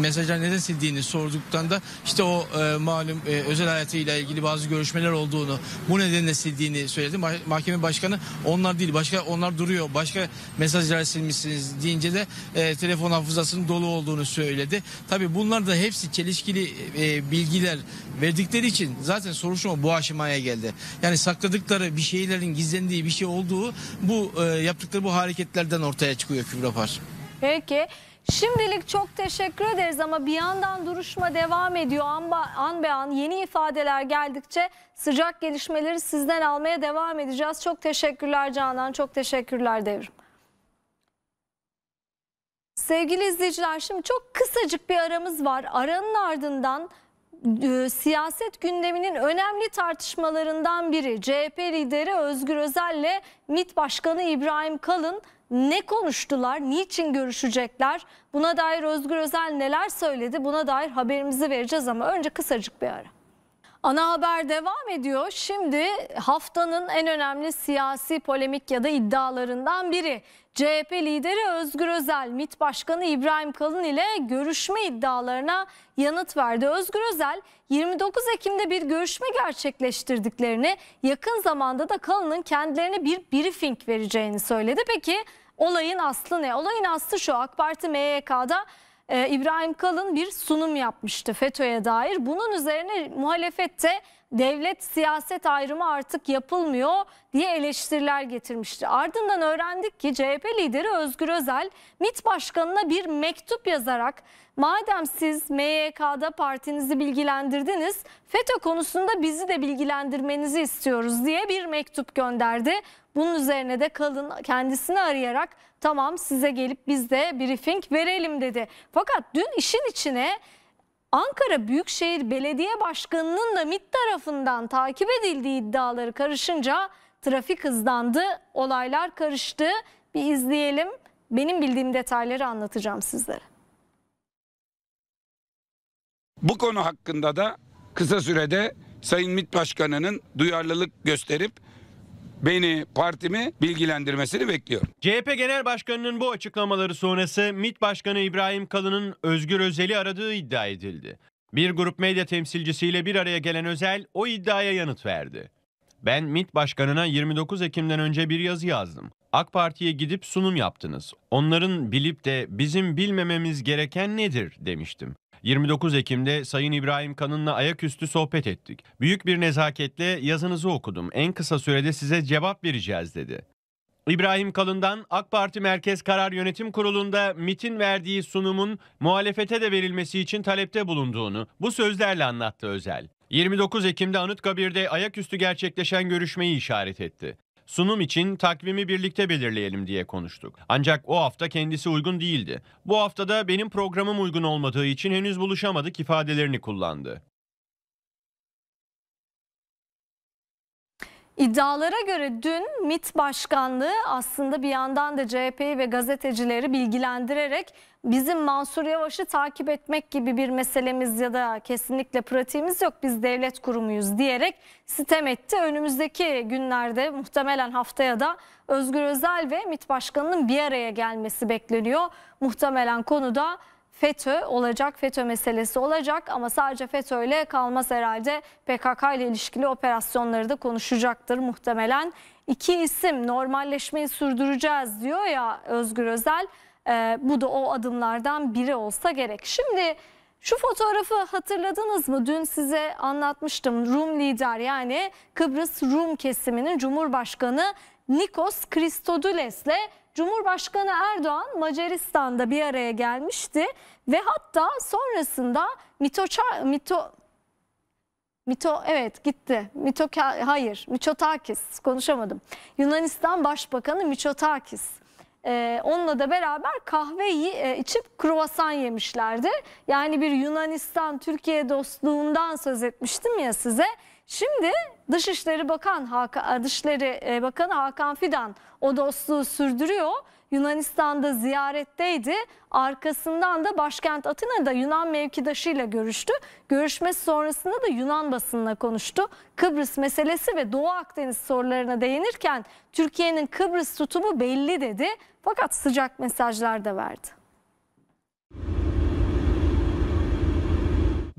mesajlar neden sildiğini sorduktan da işte o malum e, özel hayatıyla ilgili bazı görüşmeler olduğunu bu nedenle sildiğini söyledi. Ma- Mahkeme başkanı onlar değil başka onlar duruyor. Başka mesajlar silmişsiniz deyince de telefon hafızasının dolu olduğunu söyledi. Tabii bunlar da hepsi çelişkili e, bilgiler verdikleri için zaten soruşturma bu aşamaya geldi. Yani sakladıkları bir şeylerin gizlendiği bir şey olduğu bu e, yaptıkları bu hareketlerden ortaya çıkıyor Kübra Par. Peki. Şimdilik çok teşekkür ederiz ama bir yandan duruşma devam ediyor. An, an be an yeni ifadeler geldikçe sıcak gelişmeleri sizden almaya devam edeceğiz. Çok teşekkürler Canan, çok teşekkürler Devrim. Sevgili izleyiciler şimdi çok kısacık bir aramız var. Aranın ardından e, siyaset gündeminin önemli tartışmalarından biri CHP lideri Özgür Özel ile MİT Başkanı İbrahim Kalın ne konuştular, niçin görüşecekler? Buna dair Özgür Özel neler söyledi? Buna dair haberimizi vereceğiz ama önce kısacık bir ara. Ana haber devam ediyor. Şimdi haftanın en önemli siyasi polemik ya da iddialarından biri. CHP lideri Özgür Özel, MİT Başkanı İbrahim Kalın ile görüşme iddialarına yanıt verdi. Özgür Özel 29 Ekim'de bir görüşme gerçekleştirdiklerini, yakın zamanda da Kalın'ın kendilerine bir briefing vereceğini söyledi. Peki olayın aslı ne? Olayın aslı şu AK Parti MYK'da e, İbrahim Kalın bir sunum yapmıştı FETÖ'ye dair. Bunun üzerine muhalefette devlet siyaset ayrımı artık yapılmıyor diye eleştiriler getirmişti. Ardından öğrendik ki CHP lideri Özgür Özel MİT Başkanı'na bir mektup yazarak madem siz MYK'da partinizi bilgilendirdiniz FETÖ konusunda bizi de bilgilendirmenizi istiyoruz diye bir mektup gönderdi. Bunun üzerine de Kalın kendisini arayarak tamam size gelip biz de briefing verelim dedi. Fakat dün işin içine Ankara Büyükşehir Belediye Başkanı'nın da MİT tarafından takip edildiği iddiaları karışınca trafik hızlandı, olaylar karıştı. Bir izleyelim. Benim bildiğim detayları anlatacağım sizlere. Bu konu hakkında da kısa sürede Sayın MİT Başkanı'nın duyarlılık gösterip beni, partimi bilgilendirmesini bekliyorum. CHP Genel Başkanı'nın bu açıklamaları sonrası MİT Başkanı İbrahim Kalın'ın Özgür Özel'i aradığı iddia edildi. Bir grup medya temsilcisiyle bir araya gelen Özel o iddiaya yanıt verdi. Ben MİT Başkanı'na 29 Ekim'den önce bir yazı yazdım. AK Parti'ye gidip sunum yaptınız. Onların bilip de bizim bilmememiz gereken nedir demiştim. 29 Ekim'de Sayın İbrahim Kalın'la ayaküstü sohbet ettik. Büyük bir nezaketle yazınızı okudum. En kısa sürede size cevap vereceğiz dedi. İbrahim Kalın'dan AK Parti Merkez Karar Yönetim Kurulu'nda MIT'in verdiği sunumun muhalefete de verilmesi için talepte bulunduğunu bu sözlerle anlattı Özel. 29 Ekim'de Anıtkabir'de ayaküstü gerçekleşen görüşmeyi işaret etti. Sunum için takvimi birlikte belirleyelim diye konuştuk. Ancak o hafta kendisi uygun değildi. Bu haftada benim programım uygun olmadığı için henüz buluşamadık ifadelerini kullandı. İddialara göre dün MİT Başkanlığı aslında bir yandan da CHP'yi ve gazetecileri bilgilendirerek bizim Mansur Yavaş'ı takip etmek gibi bir meselemiz ya da kesinlikle pratiğimiz yok biz devlet kurumuyuz diyerek sitem etti. Önümüzdeki günlerde muhtemelen haftaya da Özgür Özel ve MİT Başkanı'nın bir araya gelmesi bekleniyor. Muhtemelen konuda FETÖ olacak, FETÖ meselesi olacak ama sadece FETÖ ile kalmaz herhalde. PKK ile ilişkili operasyonları da konuşacaktır muhtemelen. İki isim normalleşmeyi sürdüreceğiz diyor ya Özgür Özel. Ee, bu da o adımlardan biri olsa gerek. Şimdi şu fotoğrafı hatırladınız mı? Dün size anlatmıştım. Rum lider yani Kıbrıs Rum kesiminin Cumhurbaşkanı Nikos Christodoules'le Cumhurbaşkanı Erdoğan Macaristan'da bir araya gelmişti ve hatta sonrasında Mitoça, Mito Mito evet gitti. Mito hayır Miçotakis konuşamadım. Yunanistan Başbakanı Miçotakis. Ee, onunla da beraber kahve e, içip kruvasan yemişlerdi. Yani bir Yunanistan Türkiye dostluğundan söz etmiştim ya size. Şimdi Dışişleri Bakan Hakan, Dışişleri e, Bakanı Hakan Fidan o dostluğu sürdürüyor. Yunanistan'da ziyaretteydi. Arkasından da başkent Atina'da Yunan mevkidaşıyla görüştü. Görüşmesi sonrasında da Yunan basınına konuştu. Kıbrıs meselesi ve Doğu Akdeniz sorularına değinirken Türkiye'nin Kıbrıs tutumu belli dedi. Fakat sıcak mesajlar da verdi.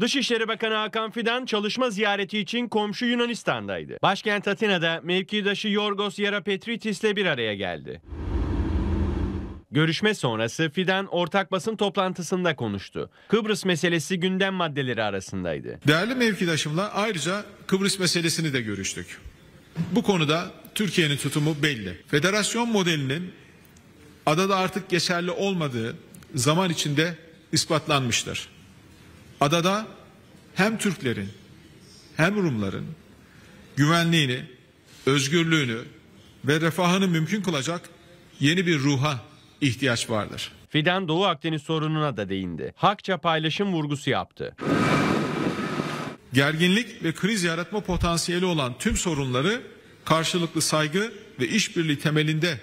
Dışişleri Bakanı Hakan Fidan çalışma ziyareti için komşu Yunanistan'daydı. Başkent Atina'da mevkidaşı Yorgos Yerapetritis ile bir araya geldi. Görüşme sonrası Fidan ortak basın toplantısında konuştu. Kıbrıs meselesi gündem maddeleri arasındaydı. Değerli mevkidaşımla ayrıca Kıbrıs meselesini de görüştük. Bu konuda Türkiye'nin tutumu belli. Federasyon modelinin adada artık geçerli olmadığı zaman içinde ispatlanmıştır. Adada hem Türklerin hem Rumların güvenliğini, özgürlüğünü ve refahını mümkün kılacak yeni bir ruha ihtiyaç vardır. Fidan Doğu Akdeniz sorununa da değindi. Hakça paylaşım vurgusu yaptı. Gerginlik ve kriz yaratma potansiyeli olan tüm sorunları karşılıklı saygı ve işbirliği temelinde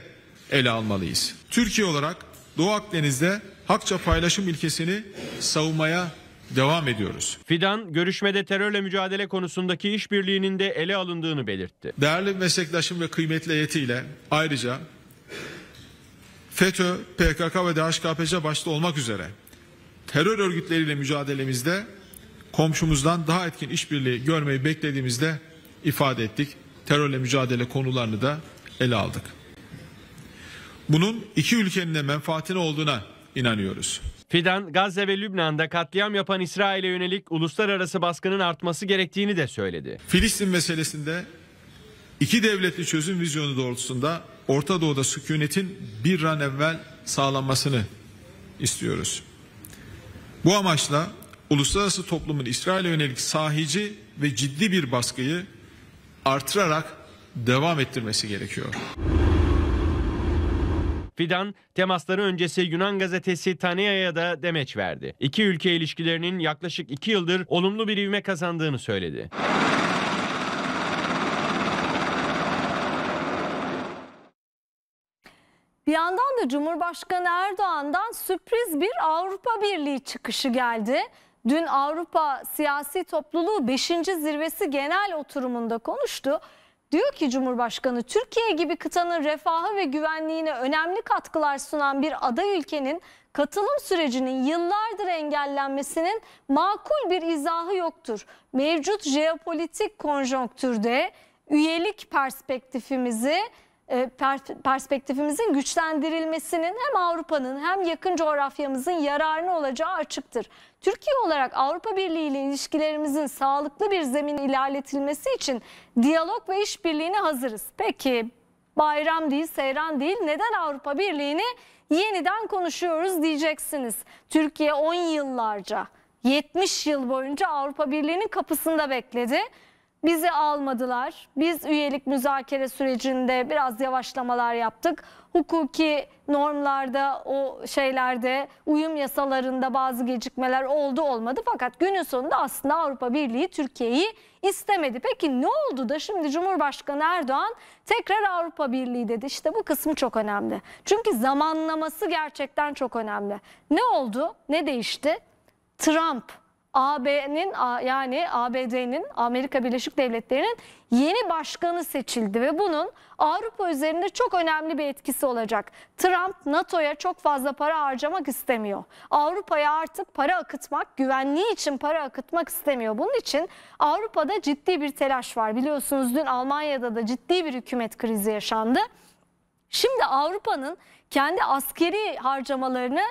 ele almalıyız. Türkiye olarak Doğu Akdeniz'de hakça paylaşım ilkesini savunmaya devam ediyoruz. Fidan görüşmede terörle mücadele konusundaki işbirliğinin de ele alındığını belirtti. Değerli meslektaşım ve kıymetli heyetiyle ayrıca FETÖ, PKK ve DHKPC başta olmak üzere terör örgütleriyle mücadelemizde komşumuzdan daha etkin işbirliği görmeyi beklediğimizde ifade ettik. Terörle mücadele konularını da ele aldık. Bunun iki ülkenin de menfaatine olduğuna inanıyoruz. Fidan, Gazze ve Lübnan'da katliam yapan İsrail'e yönelik uluslararası baskının artması gerektiğini de söyledi. Filistin meselesinde iki devletli çözüm vizyonu doğrultusunda Orta Doğu'da sükunetin bir an evvel sağlanmasını istiyoruz. Bu amaçla uluslararası toplumun İsrail'e yönelik sahici ve ciddi bir baskıyı artırarak devam ettirmesi gerekiyor. Fidan, temasları öncesi Yunan gazetesi Tanea'ya da demeç verdi. İki ülke ilişkilerinin yaklaşık iki yıldır olumlu bir ivme kazandığını söyledi. Bir yandan da Cumhurbaşkanı Erdoğan'dan sürpriz bir Avrupa Birliği çıkışı geldi. Dün Avrupa Siyasi Topluluğu 5. Zirvesi genel oturumunda konuştu. Diyor ki Cumhurbaşkanı Türkiye gibi kıtanın refahı ve güvenliğine önemli katkılar sunan bir aday ülkenin katılım sürecinin yıllardır engellenmesinin makul bir izahı yoktur. Mevcut jeopolitik konjonktürde üyelik perspektifimizi perspektifimizin güçlendirilmesinin hem Avrupa'nın hem yakın coğrafyamızın yararına olacağı açıktır. Türkiye olarak Avrupa Birliği ile ilişkilerimizin sağlıklı bir zemin ilerletilmesi için diyalog ve işbirliğine hazırız. Peki bayram değil, seyran değil neden Avrupa Birliği'ni yeniden konuşuyoruz diyeceksiniz. Türkiye 10 yıllarca 70 yıl boyunca Avrupa Birliği'nin kapısında bekledi. Bizi almadılar. Biz üyelik müzakere sürecinde biraz yavaşlamalar yaptık. Hukuki normlarda, o şeylerde, uyum yasalarında bazı gecikmeler oldu olmadı. Fakat günün sonunda aslında Avrupa Birliği Türkiye'yi istemedi. Peki ne oldu da şimdi Cumhurbaşkanı Erdoğan tekrar Avrupa Birliği dedi. İşte bu kısmı çok önemli. Çünkü zamanlaması gerçekten çok önemli. Ne oldu? Ne değişti? Trump AB'nin yani ABD'nin Amerika Birleşik Devletleri'nin yeni başkanı seçildi ve bunun Avrupa üzerinde çok önemli bir etkisi olacak. Trump NATO'ya çok fazla para harcamak istemiyor. Avrupa'ya artık para akıtmak, güvenliği için para akıtmak istemiyor. Bunun için Avrupa'da ciddi bir telaş var. Biliyorsunuz dün Almanya'da da ciddi bir hükümet krizi yaşandı. Şimdi Avrupa'nın kendi askeri harcamalarını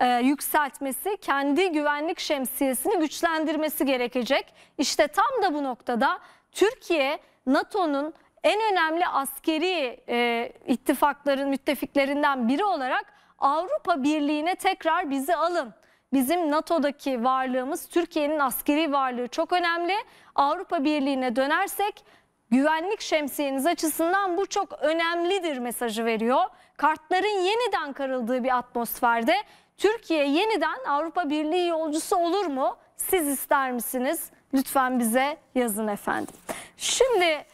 e, yükseltmesi, kendi güvenlik şemsiyesini güçlendirmesi gerekecek. İşte tam da bu noktada Türkiye NATO'nun en önemli askeri e, ittifakların müttefiklerinden biri olarak Avrupa Birliği'ne tekrar bizi alın. Bizim NATO'daki varlığımız Türkiye'nin askeri varlığı çok önemli. Avrupa Birliği'ne dönersek güvenlik şemsiyeniz açısından bu çok önemlidir mesajı veriyor. Kartların yeniden karıldığı bir atmosferde Türkiye yeniden Avrupa Birliği yolcusu olur mu? Siz ister misiniz? Lütfen bize yazın efendim. Şimdi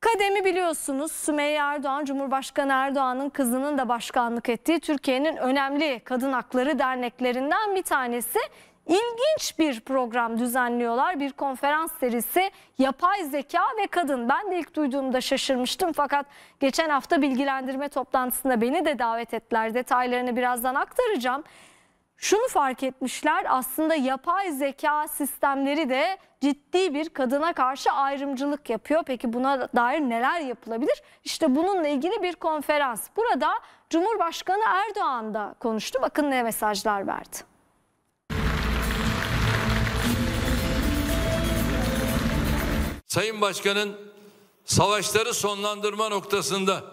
Kademi biliyorsunuz Sümeyye Erdoğan, Cumhurbaşkanı Erdoğan'ın kızının da başkanlık ettiği Türkiye'nin önemli kadın hakları derneklerinden bir tanesi ilginç bir program düzenliyorlar. Bir konferans serisi yapay zeka ve kadın. Ben de ilk duyduğumda şaşırmıştım fakat geçen hafta bilgilendirme toplantısında beni de davet ettiler. Detaylarını birazdan aktaracağım. Şunu fark etmişler aslında yapay zeka sistemleri de ciddi bir kadına karşı ayrımcılık yapıyor. Peki buna dair neler yapılabilir? İşte bununla ilgili bir konferans. Burada Cumhurbaşkanı Erdoğan da konuştu. Bakın ne mesajlar verdi. Sayın Başkan'ın savaşları sonlandırma noktasında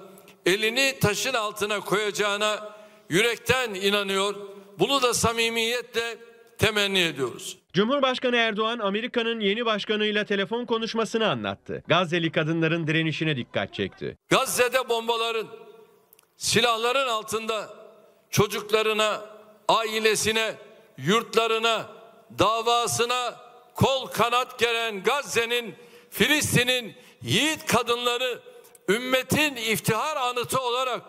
elini taşın altına koyacağına yürekten inanıyor. Bunu da samimiyetle temenni ediyoruz. Cumhurbaşkanı Erdoğan Amerika'nın yeni başkanıyla telefon konuşmasını anlattı. Gazze'li kadınların direnişine dikkat çekti. Gazze'de bombaların, silahların altında çocuklarına, ailesine, yurtlarına, davasına kol kanat geren Gazze'nin Filistin'in yiğit kadınları ümmetin iftihar anıtı olarak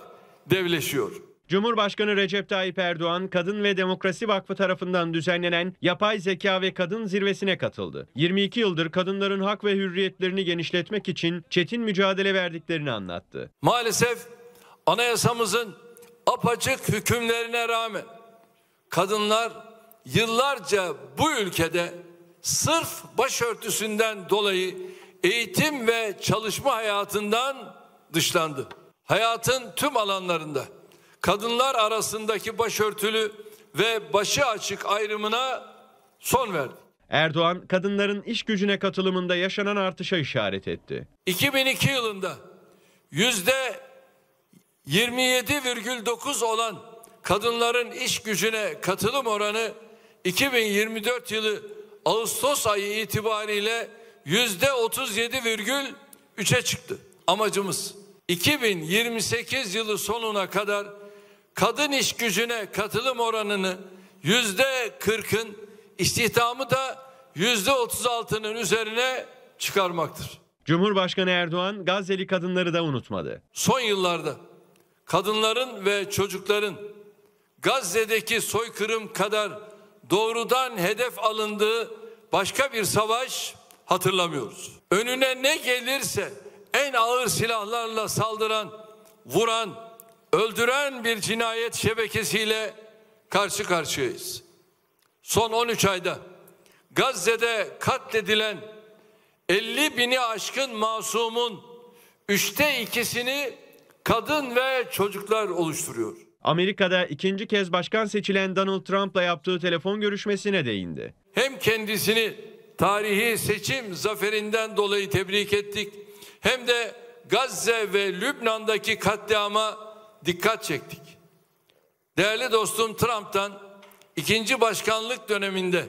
devleşiyor. Cumhurbaşkanı Recep Tayyip Erdoğan, Kadın ve Demokrasi Vakfı tarafından düzenlenen Yapay Zeka ve Kadın Zirvesi'ne katıldı. 22 yıldır kadınların hak ve hürriyetlerini genişletmek için çetin mücadele verdiklerini anlattı. Maalesef anayasamızın apaçık hükümlerine rağmen kadınlar yıllarca bu ülkede sırf başörtüsünden dolayı eğitim ve çalışma hayatından dışlandı. Hayatın tüm alanlarında kadınlar arasındaki başörtülü ve başı açık ayrımına son verdik. Erdoğan kadınların iş gücüne katılımında yaşanan artışa işaret etti. 2002 yılında yüzde 27,9 olan kadınların iş gücüne katılım oranı 2024 yılı Ağustos ayı itibariyle yüzde 37,3'e çıktı. Amacımız 2028 yılı sonuna kadar kadın iş gücüne katılım oranını yüzde 40'ın istihdamı da yüzde 36'nın üzerine çıkarmaktır. Cumhurbaşkanı Erdoğan Gazze'li kadınları da unutmadı. Son yıllarda kadınların ve çocukların Gazze'deki soykırım kadar doğrudan hedef alındığı başka bir savaş hatırlamıyoruz. Önüne ne gelirse en ağır silahlarla saldıran, vuran, öldüren bir cinayet şebekesiyle karşı karşıyayız. Son 13 ayda Gazze'de katledilen 50 bini aşkın masumun üçte ikisini kadın ve çocuklar oluşturuyor. Amerika'da ikinci kez başkan seçilen Donald Trump'la yaptığı telefon görüşmesine değindi. Hem kendisini tarihi seçim zaferinden dolayı tebrik ettik hem de Gazze ve Lübnan'daki katliama dikkat çektik. Değerli dostum Trump'tan ikinci başkanlık döneminde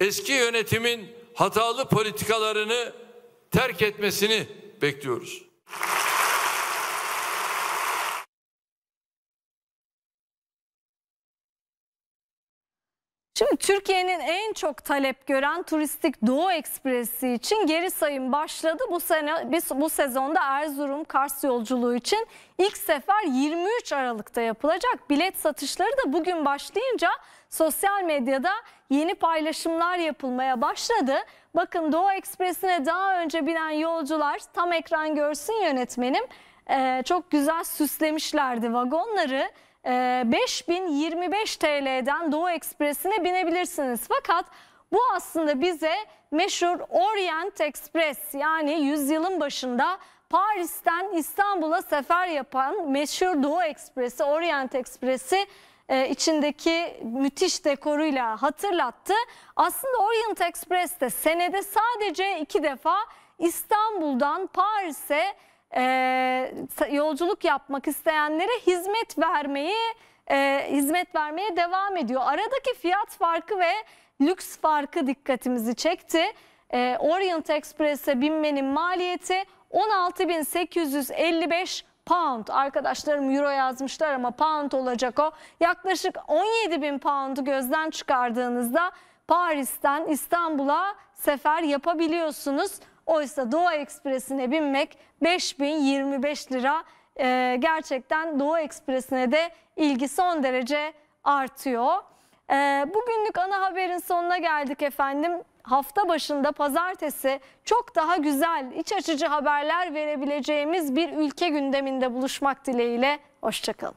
eski yönetimin hatalı politikalarını terk etmesini bekliyoruz. Şimdi Türkiye'nin en çok talep gören turistik Doğu Ekspresi için geri sayım başladı. Bu sene bu sezonda Erzurum Kars yolculuğu için ilk sefer 23 Aralık'ta yapılacak. Bilet satışları da bugün başlayınca sosyal medyada yeni paylaşımlar yapılmaya başladı. Bakın Doğu Ekspresi'ne daha önce binen yolcular tam ekran görsün yönetmenim. Ee, çok güzel süslemişlerdi vagonları. Ee, 5025 TL'den Doğu Ekspresi'ne binebilirsiniz. Fakat bu aslında bize meşhur Orient Express yani yüzyılın başında Paris'ten İstanbul'a sefer yapan meşhur Doğu Ekspresi, Orient Ekspresi e, içindeki müthiş dekoruyla hatırlattı. Aslında Orient Express de senede sadece iki defa İstanbul'dan Paris'e e, yolculuk yapmak isteyenlere hizmet vermeyi e, hizmet vermeye devam ediyor. Aradaki fiyat farkı ve lüks farkı dikkatimizi çekti. E, Orient Express'e binmenin maliyeti 16.855 pound. Arkadaşlarım euro yazmışlar ama pound olacak o. Yaklaşık 17 bin pound'u gözden çıkardığınızda Paris'ten İstanbul'a sefer yapabiliyorsunuz. Oysa Doğu Ekspresi'ne binmek 5025 lira. Ee, gerçekten Doğu Ekspresi'ne de ilgi son derece artıyor. Ee, bugünlük ana haberin sonuna geldik efendim. Hafta başında pazartesi çok daha güzel, iç açıcı haberler verebileceğimiz bir ülke gündeminde buluşmak dileğiyle. Hoşçakalın.